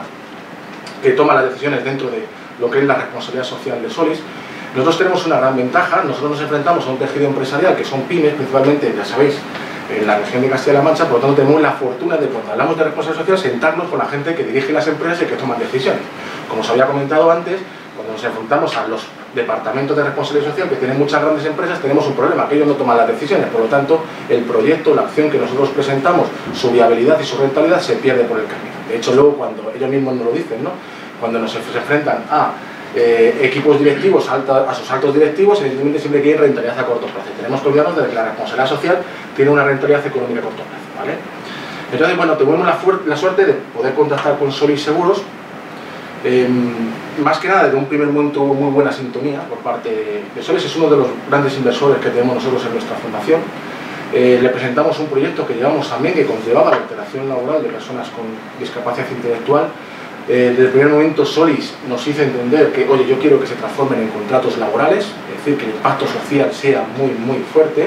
que toma las decisiones dentro de lo que es la responsabilidad social de Solis. Nosotros tenemos una gran ventaja, nosotros nos enfrentamos a un tejido empresarial que son pymes, principalmente, ya sabéis, en la región de Castilla-La Mancha, por lo tanto tenemos la fortuna de cuando hablamos de responsabilidad social sentarnos con la gente que dirige las empresas y que toman decisiones. Como os había comentado antes, cuando nos enfrentamos a los departamentos de responsabilidad social que tienen muchas grandes empresas, tenemos un problema, que ellos no toman las decisiones, por lo tanto el proyecto, la acción que nosotros presentamos, su viabilidad y su rentabilidad se pierde por el camino. De hecho, luego cuando ellos mismos nos lo dicen, ¿no? cuando nos enfrentan a eh, equipos directivos, a sus altos directivos, evidentemente siempre quieren rentabilidad a corto plazo. Tenemos que olvidarnos de que la responsabilidad social tiene una rentabilidad económica a corto plazo. ¿vale? Entonces, bueno, tuvimos la, la suerte de poder contactar con Solis Seguros, eh, más que nada de un primer momento hubo muy buena sintonía por parte de, Solis, es uno de los grandes inversores que tenemos nosotros en nuestra fundación. Eh, le presentamos un proyecto que llevamos también que conllevaba la integración laboral de personas con discapacidad intelectual. Eh, desde el primer momento Solis nos hizo entender que, oye, yo quiero que se transformen en contratos laborales, es decir, que el impacto social sea muy, muy fuerte.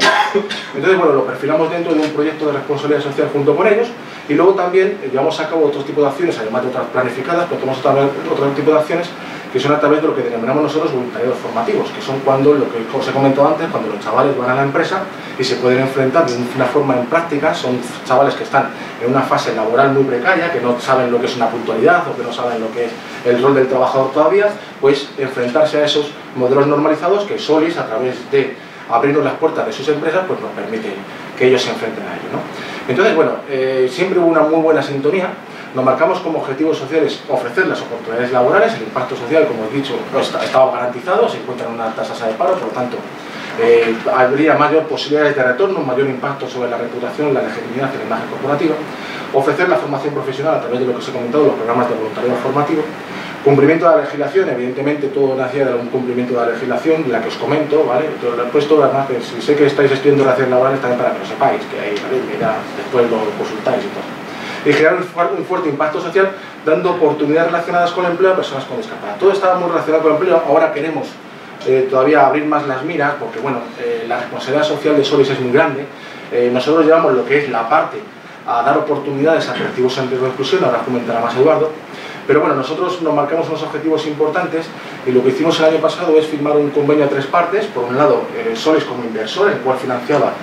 Entonces, bueno, lo perfilamos dentro de un proyecto de responsabilidad social junto con ellos y luego también llevamos a cabo otro tipo de acciones, además de otras planificadas, pero también otro tipo de acciones que son a través de lo que denominamos nosotros voluntariados formativos, que son cuando, lo que os he comentado antes, cuando los chavales van a la empresa y se pueden enfrentar de una forma en práctica, son chavales que están en una fase laboral muy precaria, que no saben lo que es una puntualidad o que no saben lo que es el rol del trabajador todavía, pues enfrentarse a esos modelos normalizados que Solis, a través de abrirnos las puertas de sus empresas, pues nos permite que ellos se enfrenten a ello. ¿no? Entonces, bueno, eh, siempre hubo una muy buena sintonía, nos marcamos como objetivos sociales ofrecer las oportunidades laborales, el impacto social, como he dicho, está, estaba garantizado, se encuentra en una tasa de paro, por lo tanto, eh, habría mayor posibilidades de retorno, mayor impacto sobre la reputación, la legitimidad y la imagen corporativa, ofrecer la formación profesional a través de lo que os he comentado, los programas de voluntariado formativo, Cumplimiento de la legislación, evidentemente todo nacía de un cumplimiento de la legislación, la que os comento, ¿vale? Todo lo he puesto, además, si sé que estáis estudiando relaciones laborales, también para que lo sepáis, que ahí, ¿vale? Mira, después lo consultáis y todo. Y generar un fuerte impacto social, dando oportunidades relacionadas con el empleo a personas con discapacidad. Todo estaba muy relacionado con el empleo, ahora queremos eh, todavía abrir más las miras, porque bueno, eh, la responsabilidad social de Solis es muy grande. Eh, nosotros llevamos lo que es la parte a dar oportunidades a colectivos en riesgo de exclusión, ahora comentará más Eduardo, pero bueno, nosotros nos marcamos unos objetivos importantes y lo que hicimos el año pasado es firmar un convenio a tres partes. Por un lado, Soles como inversor, el cual financiaba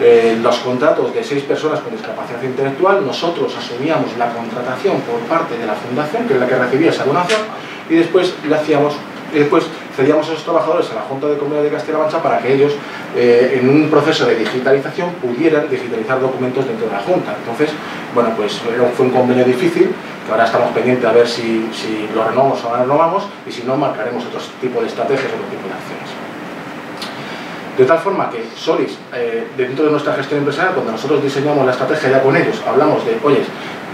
eh, los contratos de seis personas con discapacidad intelectual. Nosotros asumíamos la contratación por parte de la fundación, que es la que recibía esa donación, y después le hacíamos y después cedíamos a esos trabajadores a la Junta de Comunidad de Castilla-La Mancha para que ellos, eh, en un proceso de digitalización, pudieran digitalizar documentos dentro de la Junta. Entonces, bueno, pues fue un convenio difícil, que ahora estamos pendientes a ver si, si lo renovamos o no lo renovamos, y si no, marcaremos otro tipo de estrategias, otro tipo de acciones. De tal forma que Solis, eh, dentro de nuestra gestión empresarial, cuando nosotros diseñamos la estrategia ya con ellos, hablamos de, oye,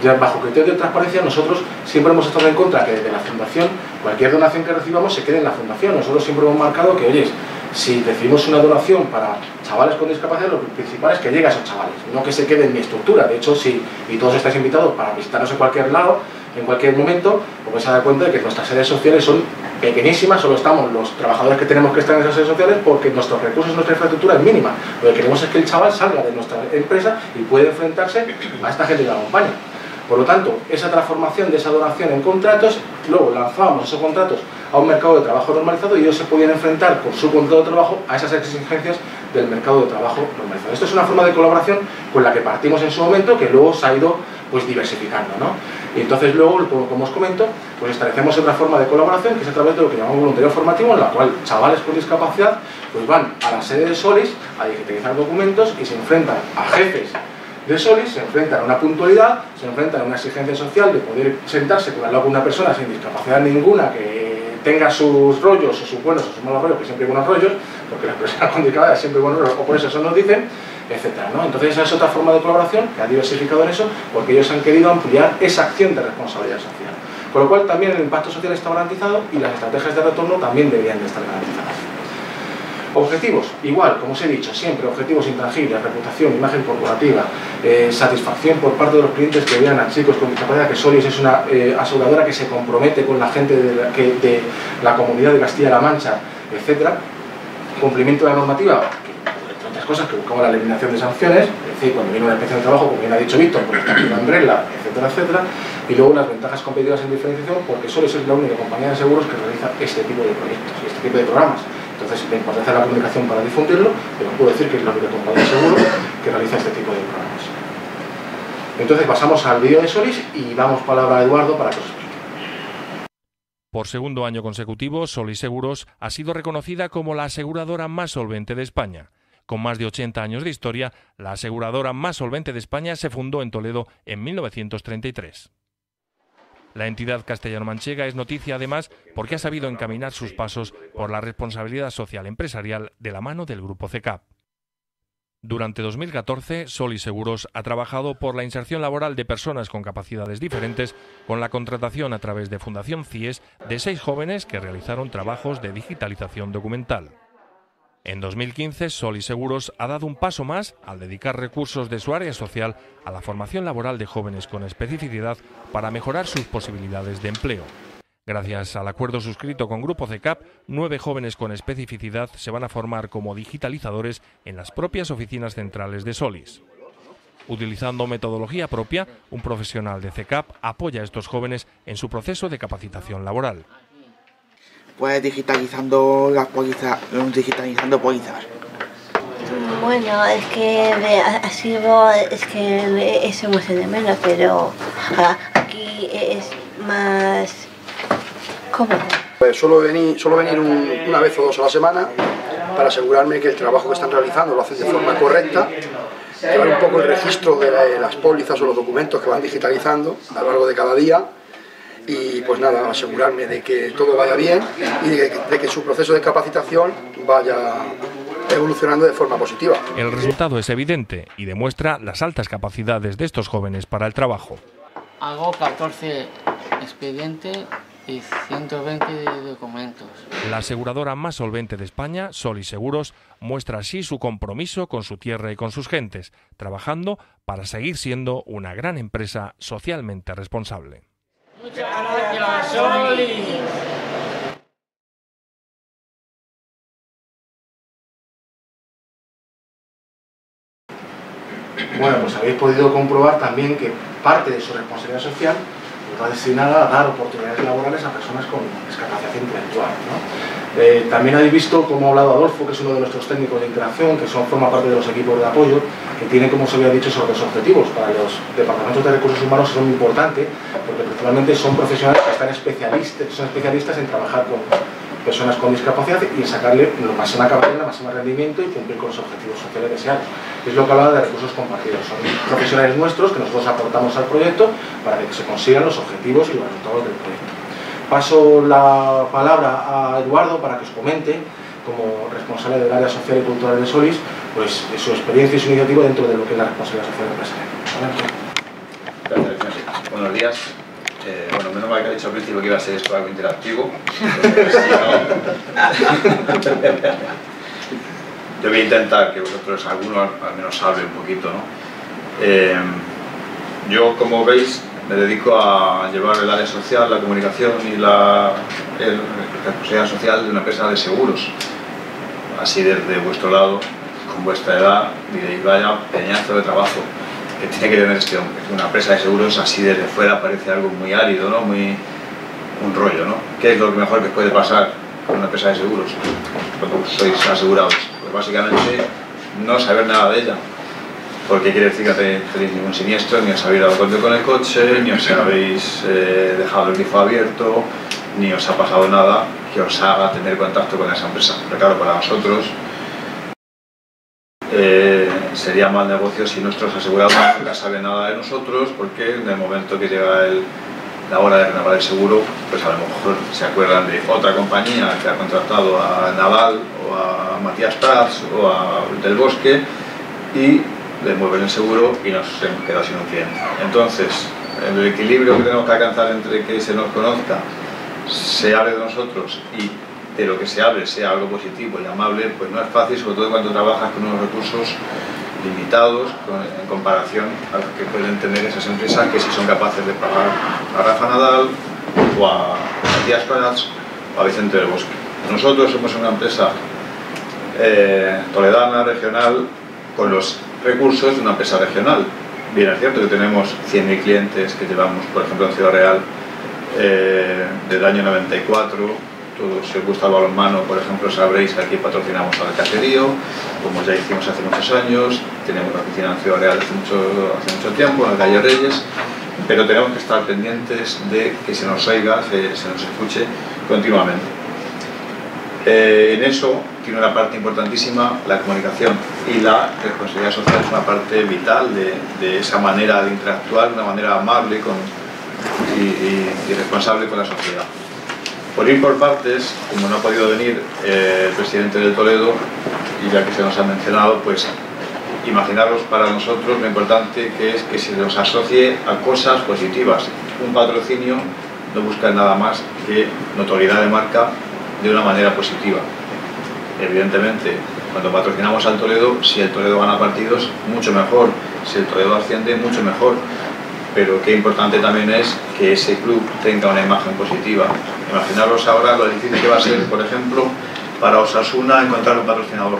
ya bajo criterio de transparencia, nosotros siempre hemos estado en contra que desde la fundación, cualquier donación que recibamos se quede en la fundación. Nosotros siempre hemos marcado que, oye, si decidimos una donación para chavales con discapacidad, lo principal es que llegue a esos chavales, no que se quede en mi estructura. De hecho, si y todos estáis invitados para visitarnos en cualquier lado, en cualquier momento, os vais a dar cuenta de que nuestras sedes sociales son pequeñísimas, solo estamos los trabajadores que tenemos que estar en esas sedes sociales porque nuestros recursos, nuestra infraestructura es mínima. Lo que queremos es que el chaval salga de nuestra empresa y pueda enfrentarse a esta gente que la acompaña. Por lo tanto, esa transformación de esa donación en contratos, luego lanzábamos esos contratos a un mercado de trabajo normalizado y ellos se podían enfrentar con su contrato de trabajo a esas exigencias del mercado de trabajo normalizado. Esto es una forma de colaboración con la que partimos en su momento, que luego se ha ido pues, diversificando. ¿no? Y entonces luego, como os comento, pues establecemos otra forma de colaboración, que es a través de lo que llamamos voluntariado formativo, en la cual chavales con discapacidad pues van a la sede de Solis a digitalizar documentos y se enfrentan a jefes de Solis se enfrentan a una puntualidad, se enfrentan a una exigencia social de poder sentarse con al persona sin discapacidad ninguna que tenga sus rollos o sus buenos o sus malos rollos, que siempre hay buenos rollos, porque las personas <laughs> con discapacidad siempre buenos rollos, o por eso eso nos dicen, etcétera. ¿no? Entonces esa es otra forma de colaboración que ha diversificado en eso, porque ellos han querido ampliar esa acción de responsabilidad social. Con lo cual también el impacto social está garantizado y las estrategias de retorno también deberían de estar garantizadas. Objetivos, igual, como os he dicho, siempre objetivos intangibles, reputación, imagen corporativa, eh, satisfacción por parte de los clientes que vean a chicos con discapacidad, que Solis es una eh, aseguradora que se compromete con la gente de la, de la comunidad de Castilla-La Mancha, etc. Cumplimiento de la normativa, cosas, que buscamos la eliminación de sanciones, es decir, cuando viene una inspección de trabajo, como bien ha dicho Víctor, pues está una umbrella, etcétera, etcétera, y luego las ventajas competitivas en diferenciación, porque Solis es la única compañía de seguros que realiza este tipo de proyectos y este tipo de programas. Entonces, la importancia de la comunicación para difundirlo, pero puedo decir que es la única compañía de seguro que realiza este tipo de programas. Entonces, pasamos al vídeo de Solis y damos palabra a Eduardo para que os explique. Por segundo año consecutivo, Solis Seguros ha sido reconocida como la aseguradora más solvente de España. Con más de 80 años de historia, la aseguradora más solvente de España se fundó en Toledo en 1933. La entidad castellano-manchega es noticia además porque ha sabido encaminar sus pasos por la responsabilidad social empresarial de la mano del grupo CECAP. Durante 2014, Sol y Seguros ha trabajado por la inserción laboral de personas con capacidades diferentes con la contratación a través de Fundación CIES de seis jóvenes que realizaron trabajos de digitalización documental. En 2015, Sol y Seguros ha dado un paso más al dedicar recursos de su área social a la formación laboral de jóvenes con especificidad para mejorar sus posibilidades de empleo. Gracias al acuerdo suscrito con Grupo CECAP, nueve jóvenes con especificidad se van a formar como digitalizadores en las propias oficinas centrales de Solis. Utilizando metodología propia, un profesional de CECAP apoya a estos jóvenes en su proceso de capacitación laboral. Pues digitalizando las pólizas, digitalizando pólizas. Bueno, es que sido, es que eso hemos de menos, pero ah, aquí es más cómodo. Pues suelo venir, suelo venir un- una vez o dos a la semana para asegurarme que el trabajo que están realizando lo hacen de forma correcta, llevar un poco el registro de la- las pólizas o los documentos que van digitalizando a lo largo de cada día y pues nada, asegurarme de que todo vaya bien y de que, de que su proceso de capacitación vaya evolucionando de forma positiva. El resultado es evidente y demuestra las altas capacidades de estos jóvenes para el trabajo. Hago 14 expedientes y 120 de documentos. La aseguradora más solvente de España, Solis Seguros, muestra así su compromiso con su tierra y con sus gentes, trabajando para seguir siendo una gran empresa socialmente responsable. Muchas gracias, Soli. Bueno, pues habéis podido comprobar también que parte de su responsabilidad social va destinada a dar oportunidades laborales a personas con discapacidad intelectual. ¿no? Eh, también habéis visto cómo ha hablado Adolfo, que es uno de nuestros técnicos de interacción, que son, forma parte de los equipos de apoyo, que tiene, como se había dicho, esos dos objetivos. Para los departamentos de recursos humanos son muy importantes, porque principalmente son profesionales que están especialistas, son especialistas en trabajar con personas con discapacidad y en sacarle la máxima capacidad, máximo rendimiento y cumplir con los objetivos sociales deseados. Es lo que hablaba de recursos compartidos. Son profesionales nuestros que nosotros aportamos al proyecto para que se consigan los objetivos y los resultados del proyecto. Paso la palabra a Eduardo para que os comente, como responsable del área social y cultural de Solis, pues su experiencia y su iniciativa dentro de lo que es la responsabilidad social empresarial. Gracias. Buenos días. Eh, bueno, menos mal que ha dicho al principio que iba a ser esto algo interactivo. Yo voy a intentar que vosotros, algunos al menos hablen un poquito, ¿no? Eh, yo, como veis, me dedico a llevar el área social, la comunicación y la, responsabilidad social de una empresa de seguros. Así desde vuestro lado, con vuestra edad, diréis, vaya peñazo de trabajo que tiene que tener este hombre. Una empresa de seguros así desde fuera parece algo muy árido, ¿no? Muy un rollo, ¿no? ¿Qué es lo mejor que puede pasar con una empresa de seguros cuando sois asegurados? Pues básicamente no saber nada de ella. Porque quiere decir que no tenéis ningún siniestro, ni os habéis dado golpe con el coche, ni os habéis eh, dejado el grifo abierto, ni os ha pasado nada que os haga tener contacto con esa empresa. Pero claro, para nosotros eh, sería mal negocio si nuestros asegurados nunca saben nada de nosotros, porque en el momento que llega el- la hora de renovar el seguro, pues a lo mejor se acuerdan de otra compañía que ha contratado a Naval o a Matías Prats o a Del Bosque y le mueven el seguro y nos hemos quedado sin un cliente. Entonces, el equilibrio que tenemos que alcanzar entre que se nos conozca, se hable de nosotros y de lo que se hable sea algo positivo y amable, pues no es fácil, sobre todo cuando trabajas con unos recursos limitados en comparación a los que pueden tener esas empresas que sí son capaces de pagar a Rafa Nadal o a Matías Prats o a Vicente del Bosque. Nosotros somos una empresa eh, toledana, regional, con los recursos de una empresa regional. Bien, es cierto que tenemos 100.000 clientes que llevamos, por ejemplo, en Ciudad Real, eh, del año 94. Todos, si os gusta el balonmano, por ejemplo, sabréis que aquí patrocinamos al Caserío, como ya hicimos hace muchos años. Tenemos la oficina en Ciudad Real hace mucho, hace mucho tiempo, en la calle Reyes, pero tenemos que estar pendientes de que se nos oiga, se, se nos escuche continuamente. Eh, en eso tiene una parte importantísima la comunicación y la responsabilidad social es una parte vital de, de esa manera de interactuar, una manera amable y, responsable con la sociedad. Por ir por partes, como no ha podido venir eh, el presidente del Toledo, y ya que se nos ha mencionado, pues imaginaros para nosotros lo importante que es que se nos asocie a cosas positivas. Un patrocinio no busca nada más que notoriedad de marca de una manera positiva. Evidentemente, cuando patrocinamos al Toledo, si el Toledo gana partidos, mucho mejor. Si el Toledo asciende, mucho mejor. Pero qué importante también es que ese club tenga una imagen positiva. Imaginaros ahora lo difícil que va a ser, por ejemplo, para Osasuna encontrar un patrocinador.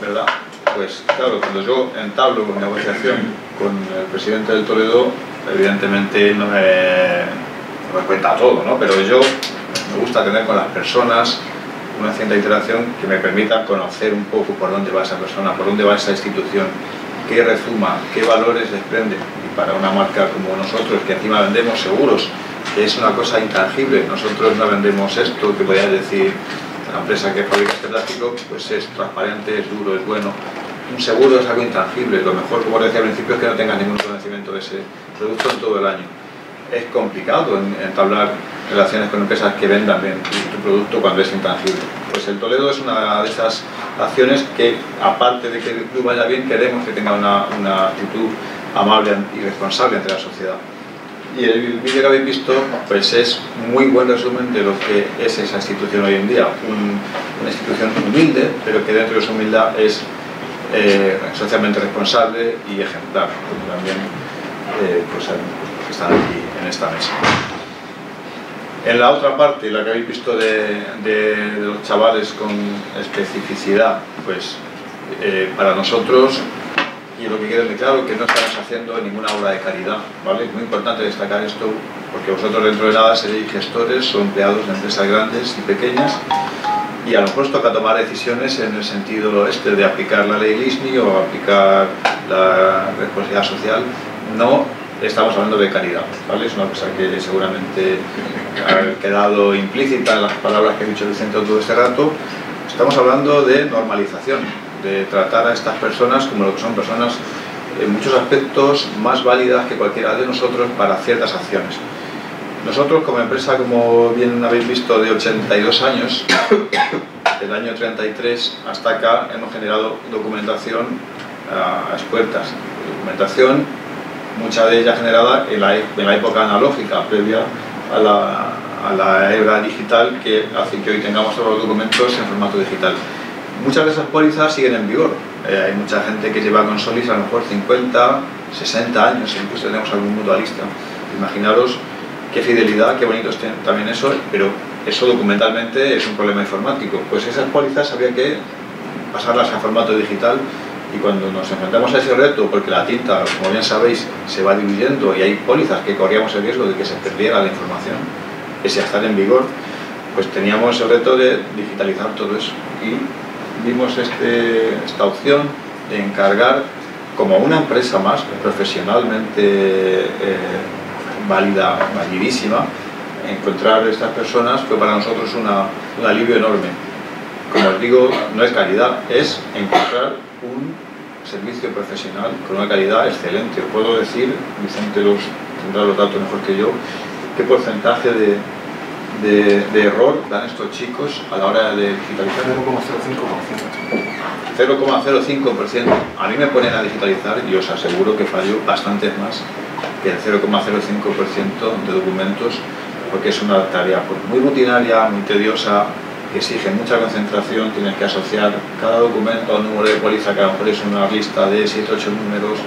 ¿Verdad? Pues claro, cuando yo entablo una negociación con el presidente del Toledo, evidentemente no me, no me cuenta todo, ¿no? Pero yo me gusta tener con las personas una cierta interacción que me permita conocer un poco por dónde va esa persona, por dónde va esa institución, qué rezuma, qué valores desprende. Y para una marca como nosotros, que encima vendemos seguros, que es una cosa intangible, nosotros no vendemos esto, que podría decir la empresa que fabrica este plástico, pues es transparente, es duro, es bueno. Un seguro es algo intangible, lo mejor, como decía al principio, es que no tengas ningún conocimiento de ese producto en todo el año. Es complicado entablar relaciones con empresas que vendan bien tu producto cuando es intangible. Pues el Toledo es una de esas acciones que, aparte de que el club vaya bien, queremos que tenga una, una actitud amable y responsable ante la sociedad. Y el vídeo que habéis visto pues es muy buen resumen de lo que es esa institución hoy en día. Un, una institución humilde, pero que dentro de su humildad es eh, socialmente responsable y ejemplar, también eh, pues, están aquí en esta mesa. En la otra parte, la que habéis visto de, de, de los chavales con especificidad, pues eh, para nosotros, y lo que quiero muy claro, que no estamos haciendo ninguna obra de caridad, ¿vale? Es muy importante destacar esto, porque vosotros dentro de nada seréis gestores o empleados de empresas grandes y pequeñas, y a lo mejor toca tomar decisiones en el sentido este de aplicar la ley LISNI o aplicar la responsabilidad social, no estamos hablando de caridad, ¿vale? Es una cosa que seguramente ha quedado implícita en las palabras que he dicho Vicente todo este rato. Estamos hablando de normalización, de tratar a estas personas como lo que son personas en muchos aspectos más válidas que cualquiera de nosotros para ciertas acciones. Nosotros como empresa, como bien habéis visto, de 82 años, del año 33 hasta acá hemos generado documentación a expuertas. Documentación mucha de ella generada en la, en la época analógica, previa a la, a la, era digital, que hace que hoy tengamos todos los documentos en formato digital. Muchas de esas pólizas siguen en vigor. Eh, hay mucha gente que lleva con Solis a lo mejor 50, 60 años, incluso tenemos algún mutualista. Imaginaros qué fidelidad, qué bonito es también eso, pero eso documentalmente es un problema informático. Pues esas pólizas había que pasarlas a formato digital y cuando nos enfrentamos a ese reto, porque la tinta, como bien sabéis, se va diluyendo y hay pólizas que corríamos el riesgo de que se perdiera la información, pese a estar en vigor, pues teníamos el reto de digitalizar todo eso. Y vimos este, esta opción de encargar, como una empresa más, profesionalmente eh, válida, validísima, encontrar estas personas fue para nosotros una, un alivio enorme. Como os digo, no es calidad, es encontrar un servicio profesional con una calidad excelente. Os puedo decir, Vicente los, tendrá los datos mejor que yo, qué porcentaje de, de, de error dan estos chicos a la hora de digitalizar. 0,05%. 0,05%. A mí me ponen a digitalizar y os aseguro que fallo bastante más que el 0,05% de documentos porque es una tarea pues, muy rutinaria, muy tediosa, que exige mucha concentración, tienes que asociar cada documento a un número de póliza que a lo mejor una lista de 7 8 números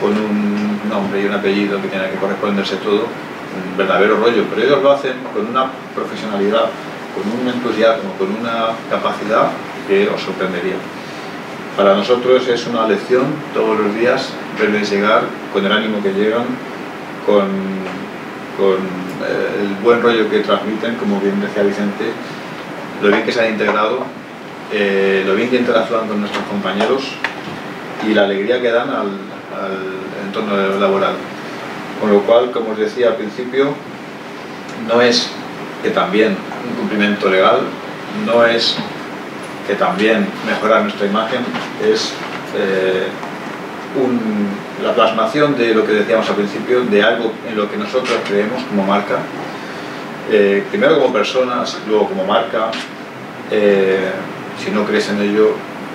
con un nombre y un apellido que tiene que corresponderse todo, un verdadero rollo, pero ellos lo hacen con una profesionalidad, con un entusiasmo, con una capacidad que os sorprendería. Para nosotros es una lección todos los días verles llegar con el ánimo que llegan, con, con eh, el buen rollo que transmiten, como bien decía Vicente, lo bien que se han integrado, eh, lo bien que interactúan con nuestros compañeros y la alegría que dan al, entorno laboral. Con lo cual, como os decía al principio, no es que también un cumplimiento legal, no es que también mejorar nuestra imagen, es eh, la plasmación de lo que decíamos al principio, de algo en lo que nosotros creemos como marca, eh, primero como personas, luego como marca. Eh, si no crees en ello,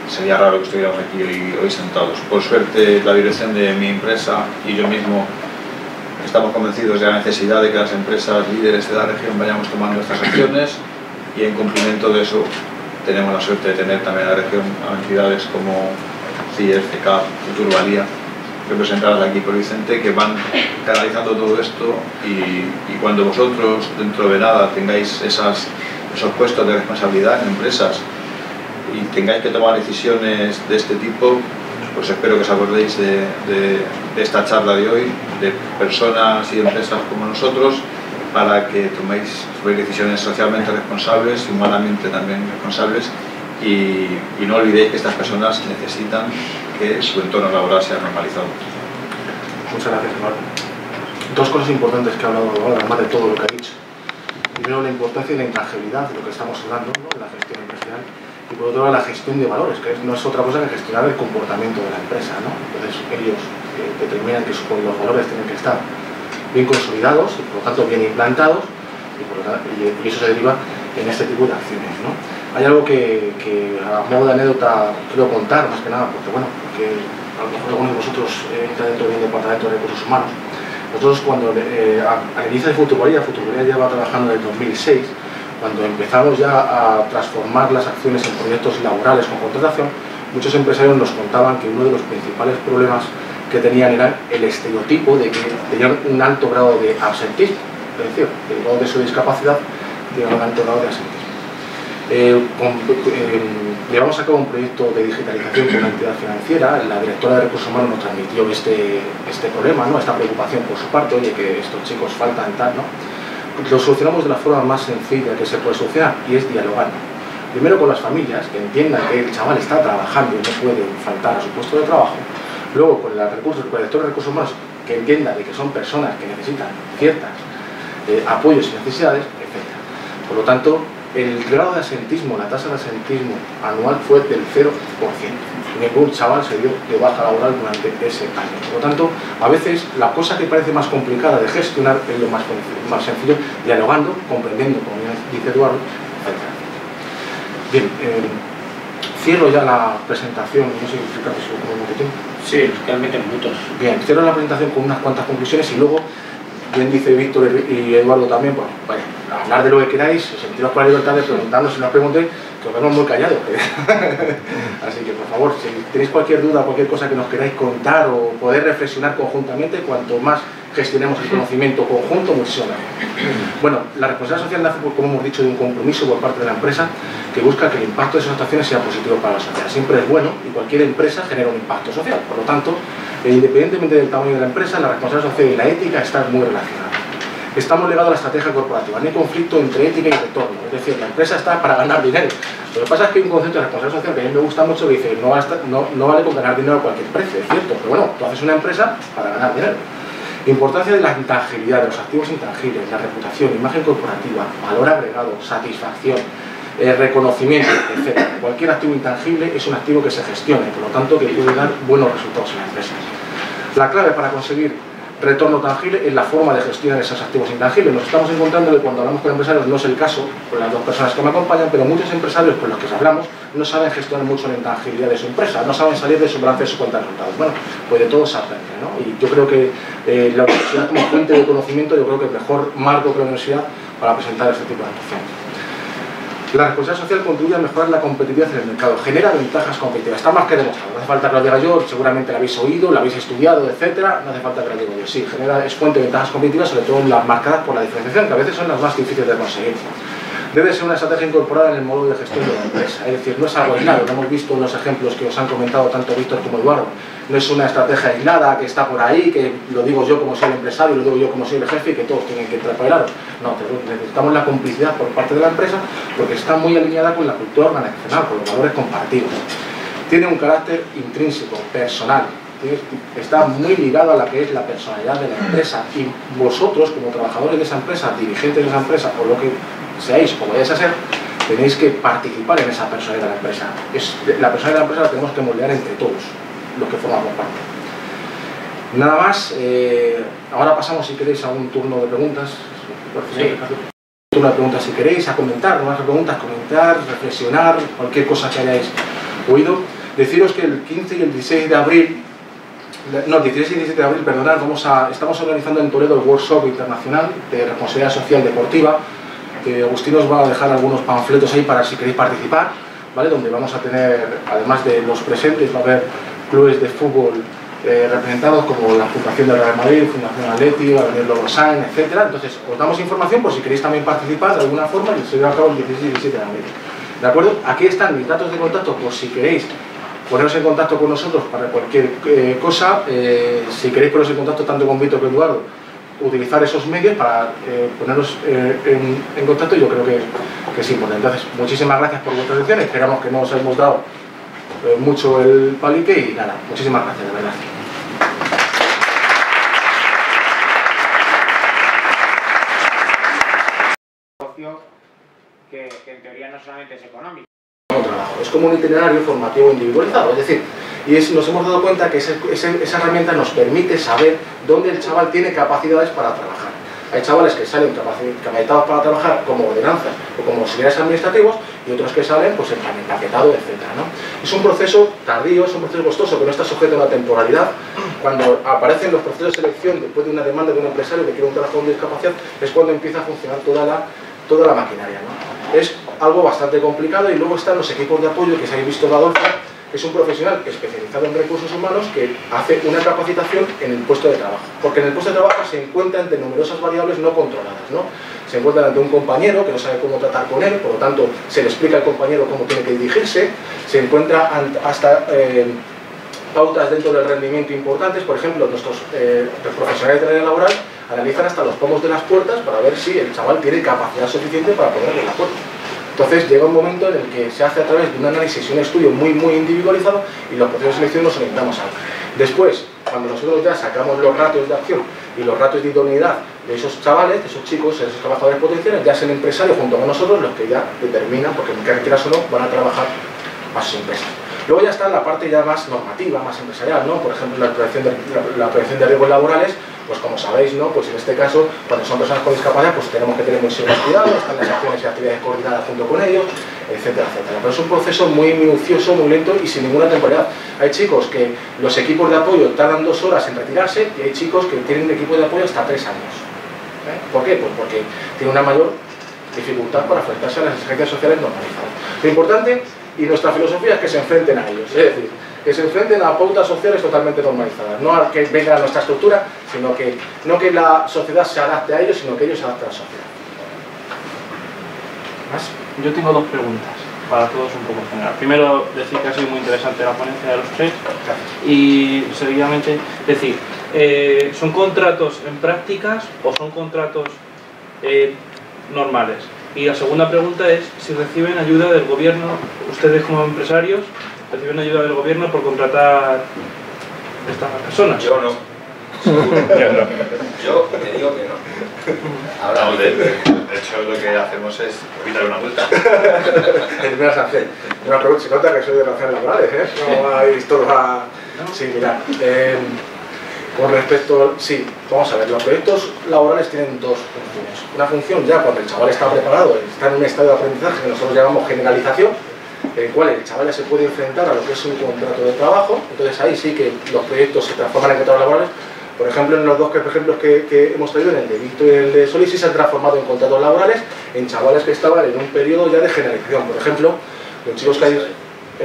sería raro que estuviéramos aquí hoy, sentados. Por suerte, la dirección de mi empresa y yo mismo estamos convencidos de la necesidad de que las empresas líderes de la región vayamos tomando estas acciones y en cumplimiento de eso tenemos la suerte de tener también en la región a entidades como CIES, CECAP, Futurvalía, representadas aquí por Vicente, que van canalizando todo esto y, cuando vosotros dentro de nada tengáis esas, esos puestos de responsabilidad en empresas y tengáis que tomar decisiones de este tipo, pues espero que os acordéis de esta charla de hoy, de personas y empresas como nosotros para que toméis, toméis decisiones socialmente responsables y humanamente también responsables y, no olvidéis que estas personas necesitan que su entorno laboral sea normalizado. Muchas gracias, Eduardo. Dos cosas importantes que ha hablado Eduardo, además de todo lo que ha dicho. Primero, la importancia y la intangibilidad de lo que estamos hablando, ¿no? la gestión empresarial. Y por otro lado, la gestión de valores, que no es otra cosa que gestionar el comportamiento de la empresa. ¿no? Entonces, ellos eh, determinan que sus- los valores tienen que estar bien consolidados y por lo tanto bien implantados y, por eso se deriva en este tipo de acciones. ¿no? Hay algo que, a modo de anécdota quiero contar, más que nada, porque bueno, porque a lo mejor algunos de vosotros eh, entra dentro del departamento de recursos humanos. Nosotros cuando eh, a- inicio de Futubolía, Futubolía lleva trabajando desde 2006, cuando empezamos ya a transformar las acciones en proyectos laborales con contratación, muchos empresarios nos contaban que uno de los principales problemas que tenían era el estereotipo de que tenían un alto grado de absentismo, es decir, derivado de su discapacidad, tenían un alto grado de absentismo. Eh, eh, llevamos a cabo un proyecto de digitalización con una entidad financiera, la directora de recursos humanos nos transmitió este, este problema, ¿no? esta preocupación por su parte, oye, que estos chicos faltan tal, ¿no? Lo solucionamos de la forma más sencilla que se puede solucionar y es dialogando. Primero con las familias, que entiendan que el chaval está trabajando y no puede faltar a su puesto de trabajo. Luego con, la recursos, el director de recursos humanos, que entienda de que son personas que necesitan ciertas eh, apoyos y necesidades, etc. Por lo tanto, el grado de asentismo, la tasa de asentismo anual fue del 0%. Ningún chaval se dio de baja laboral durante ese año. Por lo tanto, a veces la cosa que parece más complicada de gestionar es lo más, más sencillo, dialogando, comprendiendo, como dice Eduardo, etc. Bien, eh, cierro ya la presentación, no sé si lo mucho tiempo. Sí, quedan 20 minutos. Bien, cierro la presentación con unas cuantas conclusiones y luego, bien dice Víctor y Eduardo también, pues, bueno, hablar de lo que queráis, sentiros con la libertad de preguntarnos si nos preguntéis, que os vemos muy callados. <laughs> Así que, por favor, si tenéis cualquier duda, cualquier cosa que nos queráis contar o poder reflexionar conjuntamente, cuanto más gestionemos el conocimiento conjunto, muchísimo mejor. Bueno, la responsabilidad social nace, como hemos dicho, de un compromiso por parte de la empresa que busca que el impacto de esas actuaciones sea positivo para la sociedad. Siempre es bueno y cualquier empresa genera un impacto social. Por lo tanto, independientemente del tamaño de la empresa, la responsabilidad social y la ética están muy relacionadas. Estamos ligados a la estrategia corporativa. No hay conflicto entre ética y retorno. Es decir, la empresa está para ganar dinero. Lo que pasa es que hay un concepto de responsabilidad social que a mí me gusta mucho que dice no, vale con ganar dinero a cualquier precio. Es cierto, pero bueno, tú haces una empresa para ganar dinero. Importancia de la intangibilidad, de los activos intangibles, la reputación, imagen corporativa, valor agregado, satisfacción, eh, reconocimiento, etc. Cualquier activo intangible es un activo que se gestiona y por lo tanto que puede dar buenos resultados en la empresa. La clave para conseguir retorno tangible es la forma de gestionar esos activos intangibles. Nos estamos encontrando que cuando hablamos con empresarios, no es el caso con las dos personas que me acompañan, pero muchos empresarios con los que hablamos no saben gestionar mucho la intangibilidad de su empresa, no saben salir de su balance de su cuenta de resultados. Bueno, pues de todo se aprende, ¿no? Y yo creo que eh, la universidad como fuente de conocimiento, yo creo que el mejor marco que la universidad para presentar este tipo de actuaciones. La responsabilidad social contribuye a mejorar la competitividad en el mercado, genera ventajas competitivas. Está más que demostrado, no hace falta que lo diga yo, seguramente lo habéis oído, lo habéis estudiado, etcétera, no hace falta que lo diga yo. Sí, genera, es fuente de ventajas competitivas, sobre todo las marcadas por la diferenciación, que a veces son las más difíciles de conseguir. Debe ser una estrategia incorporada en el modo de gestión de la empresa, es decir, no es algo aislado, hemos visto en los ejemplos que os han comentado tanto Víctor como Eduardo. No es una estrategia aislada que está por ahí, que lo digo yo como soy el empresario, lo digo yo como soy el jefe y que todos tienen que entrar para. No, necesitamos la complicidad por parte de la empresa porque está muy alineada con la cultura organizacional, con los valores compartidos. Tiene un carácter intrínseco, personal, está muy ligado a la que es la personalidad de la empresa y vosotros como trabajadores de esa empresa, dirigentes de esa empresa o lo que seáis o vayáis a ser, tenéis que participar en esa personalidad de la empresa. Es, la personalidad de la empresa la tenemos que moldear entre todos los que formamos parte. Nada más, eh, ahora pasamos si queréis a un turno de preguntas. Sí. Turno de preguntas si queréis, a comentar, no más preguntas, comentar, reflexionar, cualquier cosa que hayáis oído. Deciros que el 15 y el 16 de abril, no, el 16 y 17 de abril, perdonad, vamos a, estamos organizando en Toledo el Workshop Internacional de Responsabilidad Social Deportiva, que Agustín os va a dejar algunos panfletos ahí para si queréis participar, ¿vale? Donde vamos a tener, además de los presentes, va a haber clubes de fútbol eh, representados como la Fundación de Real Madrid, Fundación Atleti, va a Lobo etc. Entonces, os damos información por si queréis también participar de alguna forma y se lleva a cabo el 16 y 17 de abril. ¿De acuerdo? Aquí están mis datos de contacto por si queréis poneros en contacto con nosotros para cualquier eh, cosa. Eh, si queréis poneros en contacto tanto con Víctor como Eduardo, utilizar esos medios para eh, ponernos eh, en, en contacto y yo creo que, que es importante. Entonces, muchísimas gracias por vuestra atención, esperamos que no os hemos dado eh, mucho el palique y nada, muchísimas gracias, de verdad. que, que en teoría no solamente es económico. Es como un itinerario formativo individualizado, es decir, y es- nos hemos dado cuenta que ese- ese- esa herramienta nos permite saber dónde el chaval tiene capacidades para trabajar. Hay chavales que salen capaci- capacitados para trabajar como ordenanzas o como auxiliares administrativos y otros que salen pues en empaquetado, etc. ¿no? Es un proceso tardío, es un proceso costoso que no está sujeto a una temporalidad. Cuando aparecen los procesos de selección después de una demanda de un empresario que quiere un trabajo con discapacidad, es cuando empieza a funcionar toda la, toda la maquinaria. ¿no? Es algo bastante complicado y luego están los equipos de apoyo que se habéis visto Adolfo, que es un profesional especializado en recursos humanos que hace una capacitación en el puesto de trabajo. Porque en el puesto de trabajo se encuentra ante numerosas variables no controladas. ¿no? Se encuentra ante un compañero que no sabe cómo tratar con él, por lo tanto se le explica al compañero cómo tiene que dirigirse, se encuentra hasta... eh, pautas dentro del rendimiento importantes, por ejemplo, nuestros eh, profesionales de área laboral analizan hasta los pomos de las puertas para ver si el chaval tiene capacidad suficiente para abrir la puerta. Entonces llega un momento en el que se hace a través de un análisis y un estudio muy muy individualizado y los procesos de selección nos orientamos a algo. Después, cuando nosotros ya sacamos los ratios de acción y los ratios de idoneidad de esos chavales, de esos chicos, de esos trabajadores potenciales, ya es el empresario junto con nosotros los que ya determinan, porque quieras o no, van a trabajar a sus empresas. Luego ya está la parte ya más normativa, más empresarial, ¿no? Por ejemplo, la prevención de, la, la prevención de riesgos laborales, pues como sabéis, ¿no? Pues en este caso, cuando son personas con discapacidad, pues tenemos que tener muchísimo más cuidado, están las acciones y actividades coordinadas junto con ellos, etcétera, etcétera. Pero es un proceso muy minucioso, muy lento y sin ninguna temporalidad. Hay chicos que los equipos de apoyo tardan dos horas en retirarse y hay chicos que tienen equipo de apoyo hasta tres años. ¿eh? ¿Por qué? Pues porque tiene una mayor dificultad para enfrentarse a las exigencias sociales normalizadas. Lo importante y nuestra filosofía es que se enfrenten a ellos, es decir, que se enfrenten a pautas sociales totalmente normalizadas, no a que vengan a nuestra estructura, sino que no que la sociedad se adapte a ellos, sino que ellos se adapten a la sociedad. ¿Más? Yo tengo dos preguntas para todos un poco general. Primero, decir que ha sido muy interesante la ponencia de los tres y seguidamente decir, eh, ¿son contratos en prácticas o son contratos eh, normales? Y la segunda pregunta es si reciben ayuda del gobierno, ustedes como empresarios, reciben ayuda del gobierno por contratar estas personas. Yo <laughs> no. Yo te digo que no. Ahora No, de, de hecho lo que hacemos es evitar una multa. <laughs> Primera sanción. Una pregunta, se nota que soy de relaciones laborales, ¿eh? No hay todo a... Sí, mira. eh, con respecto, sí, vamos a ver, los proyectos laborales tienen dos funciones. Una función ya cuando el chaval está preparado, está en un estado de aprendizaje que nosotros llamamos generalización, en el cual el chaval ya se puede enfrentar a lo que es un contrato de trabajo, entonces ahí sí que los proyectos se transforman en contratos laborales. Por ejemplo, en los dos ejemplos que, que hemos traído, en el de Víctor y el de Solís, sí se han transformado en contratos laborales en chavales que estaban en un periodo ya de generalización. Por ejemplo, los chicos que hay,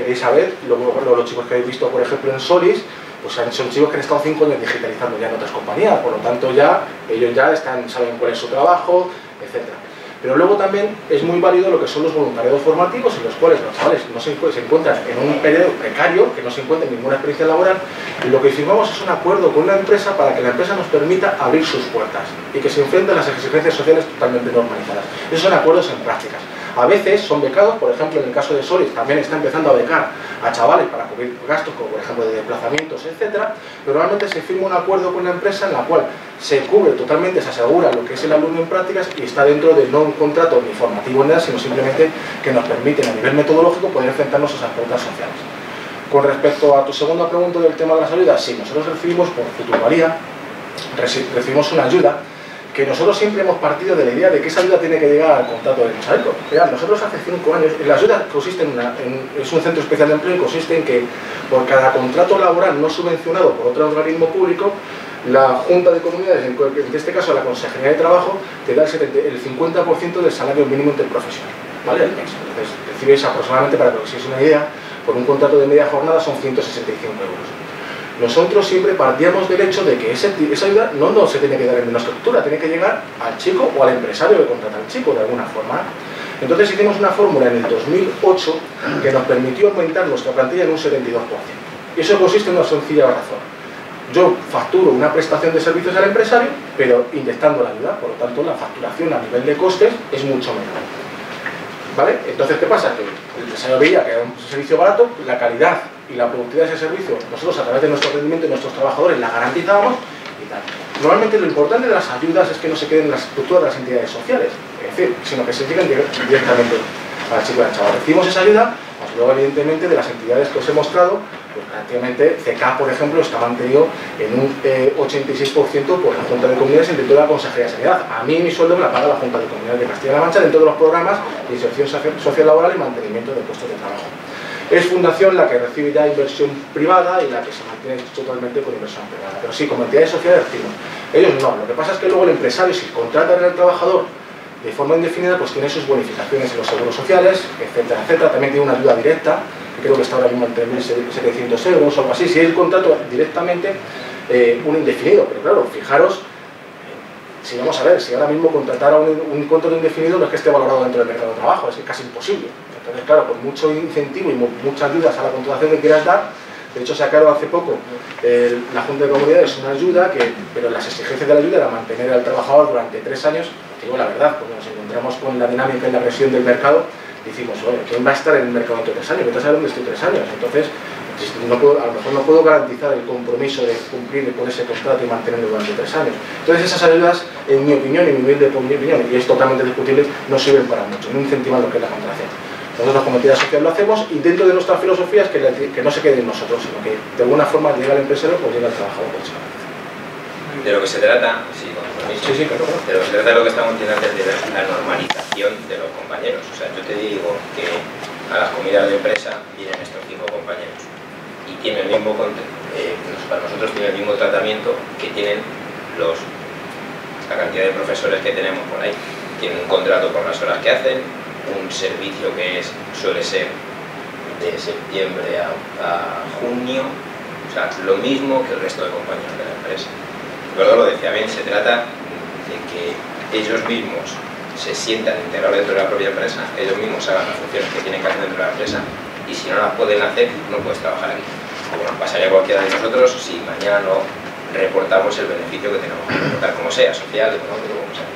Elizabeth, luego luego los chicos que habéis visto, por ejemplo, en Solís, pues son chicos que han estado cinco años digitalizando ya en otras compañías, por lo tanto ya ellos ya están, saben cuál es su trabajo, etcétera. Pero luego también es muy válido lo que son los voluntariados formativos, en los cuales los chavales no se, encu- se encuentran en un periodo precario, que no se encuentran ninguna experiencia laboral, y lo que firmamos es un acuerdo con una empresa para que la empresa nos permita abrir sus puertas y que se enfrenten a las exigencias sociales totalmente normalizadas. Esos son acuerdos en prácticas. A veces son becados, por ejemplo, en el caso de Solis también está empezando a becar a chavales para cubrir gastos, como por ejemplo de desplazamientos, etcétera, pero normalmente se firma un acuerdo con la empresa en la cual se cubre totalmente, se asegura lo que es el alumno en prácticas y está dentro de no un contrato ni formativo ni nada, sino simplemente que nos permiten a nivel metodológico poder enfrentarnos a esas pautas sociales. Con respecto a tu segunda pregunta del tema de las ayudas, sí, nosotros recibimos por reci- recibimos una ayuda que nosotros siempre hemos partido de la idea de que esa ayuda tiene que llegar al contrato del. Mirad, nosotros hace cinco años, la ayuda consiste en, una- es un centro especial de empleo y consiste en que por cada contrato laboral no subvencionado por otro organismo público, la Junta de Comunidades, en, este caso la Consejería de Trabajo, te da el, 70 el 50% del salario mínimo interprofesional, ¿vale? Entonces, recibes aproximadamente, para que os hagáis una idea, por un contrato de media jornada son 165 euros. Nosotros siempre partíamos del hecho de que esa ayuda no, no se tiene que dar en una estructura, tiene que llegar al chico o al empresario que contrata al chico de alguna forma. Entonces hicimos una fórmula en el 2008 que nos permitió aumentar nuestra plantilla en un 72%. Y eso consiste en una sencilla razón. yo facturo una prestación de servicios al empresario, pero inyectando la ayuda, por lo tanto la facturación a nivel de costes es mucho menor. ¿Vale? Entonces, ¿qué pasa? Que el empresario veía que era un servicio barato, la calidad y la productividad de ese servicio, nosotros a través de nuestro rendimiento y nuestros trabajadores la garantizábamos y tal. Normalmente lo importante de las ayudas es que no se queden en la estructura de las entidades sociales, es decir, sino que se lleguen directamente al chico y al chaval. Recibimos esa ayuda, luego evidentemente de las entidades que os he mostrado, pues prácticamente CK, por ejemplo, está mantenido en un eh, 86% por la Junta de Comunidades dentro de la Consejería de Sanidad. A mí mi sueldo me la paga la Junta de Comunidades de Castilla-La Mancha dentro de los programas de inserción social laboral y mantenimiento de puestos de trabajo. Es Fundación la que recibe ya inversión privada y la que se mantiene totalmente con inversión privada. Pero sí, como entidades sociales decimos, ellos no. Lo que pasa es que luego el empresario, si contrata al trabajador de forma indefinida, pues tiene sus bonificaciones en los seguros sociales, etcétera, etcétera. También tiene una ayuda directa, que creo que está ahora mismo en 3.700 euros o algo así. Si el contrato directamente, eh, un indefinido. Pero claro, fijaros, si vamos a ver, si ahora mismo contratar a un, un contrato indefinido no es que esté valorado dentro del mercado de trabajo, es que es casi imposible. Entonces, claro, con mucho incentivo y muchas ayudas a la contratación que quieras dar, de hecho sacaron hace poco la Junta de Comunidades una ayuda, que, pero las exigencias de la ayuda era mantener al trabajador durante tres años, digo la verdad, cuando nos encontramos con la dinámica y la presión del mercado, decimos, oye, ¿quién va a estar en el mercado dentro de tres años? A saber dónde estoy tres años. Entonces, no puedo, a lo mejor no puedo garantizar el compromiso de cumplir con ese contrato y mantenerlo durante tres años. Entonces esas ayudas, en mi opinión, y mi humilde opinión, y es totalmente discutible, no sirven para mucho, no incentivan lo que es la contratación. Nosotros como entidad social lo hacemos y dentro de nuestra filosofía es que, que no se quede en nosotros, sino que de alguna forma llega al empresario o llega al trabajador. De lo que se trata, sí, sí, sí, claro. de lo que se trata de lo que estamos diciendo antes de la normalización de los compañeros. O sea, yo te digo que a las comidas de empresa vienen estos cinco compañeros y tienen el mismo eh, para nosotros tienen el mismo tratamiento que tienen los la cantidad de profesores que tenemos por ahí. Tienen un contrato por las horas que hacen, un servicio que es, suele ser de septiembre a, a, junio, o sea, lo mismo que el resto de compañeros de la empresa. Pero lo decía bien, se trata de que ellos mismos se sientan integrados dentro de la propia empresa, ellos mismos hagan las funciones que tienen que hacer dentro de la empresa y si no las pueden hacer, no puedes trabajar aquí. Como nos pasaría a cualquiera de nosotros si mañana no reportamos el beneficio que tenemos que reportar, como sea, social, económico, como sea.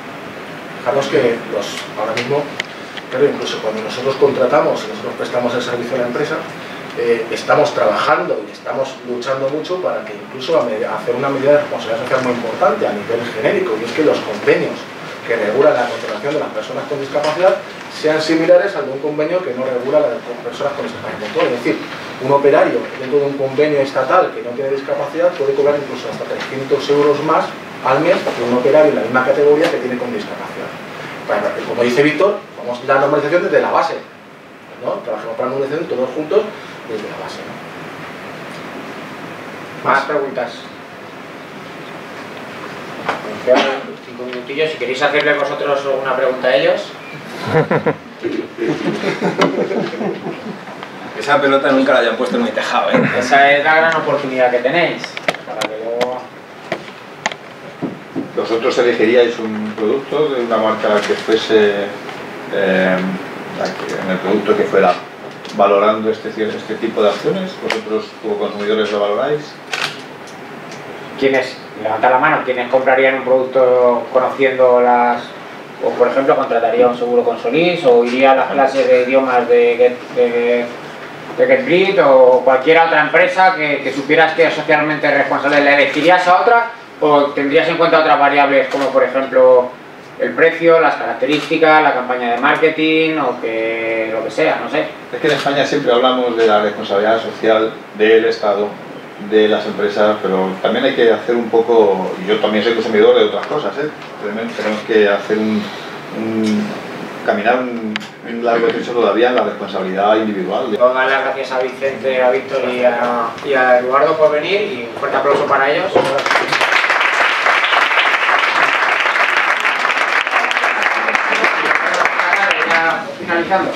Fijaros que los, ahora mismo pero incluso cuando nosotros contratamos y nosotros prestamos el servicio a la empresa, eh, estamos trabajando y estamos luchando mucho para que incluso hacer una medida de responsabilidad social muy importante a nivel genérico, y es que los convenios que regulan la contratación de las personas con discapacidad sean similares al de un convenio que no regula la de personas con discapacidad. Es decir, un operario dentro de un convenio estatal que no tiene discapacidad puede cobrar incluso hasta 300 euros más al mes que un operario en la misma categoría que tiene con discapacidad. como dice Víctor, la normalización desde la base. ¿no? Para la normalización todos juntos desde la base. ¿no? Más preguntas. cinco minutillos. Si queréis hacerle vosotros una pregunta a ellos. <laughs> Esa pelota nunca la hayan puesto en mi tejado, ¿eh? Esa es la gran oportunidad que tenéis. Para que luego... ¿Vosotros elegiríais un producto de una marca que fuese eh, en el producto que fuera valorando este, este tipo de acciones? ¿Vosotros como consumidores lo valoráis? ¿Quiénes, levanta la mano, quiénes comprarían un producto conociendo las... o por ejemplo contrataría un seguro con Solís o iría a las clases de idiomas de, de, de, GetBrit o cualquier otra empresa que, que supieras que es socialmente responsable, ¿le elegirías a otra o tendrías en cuenta otras variables como por ejemplo el precio, las características, la campaña de marketing o que lo que sea, no sé. Es que en España siempre hablamos de la responsabilidad social del Estado, de las empresas, pero también hay que hacer un poco, y yo también soy consumidor de otras cosas, ¿eh? tenemos que hacer un, un caminar un, un largo trecho todavía en la responsabilidad individual. Dar las gracias a Vicente, a Víctor y a, y a Eduardo por venir y un fuerte aplauso para ellos. Finalizando.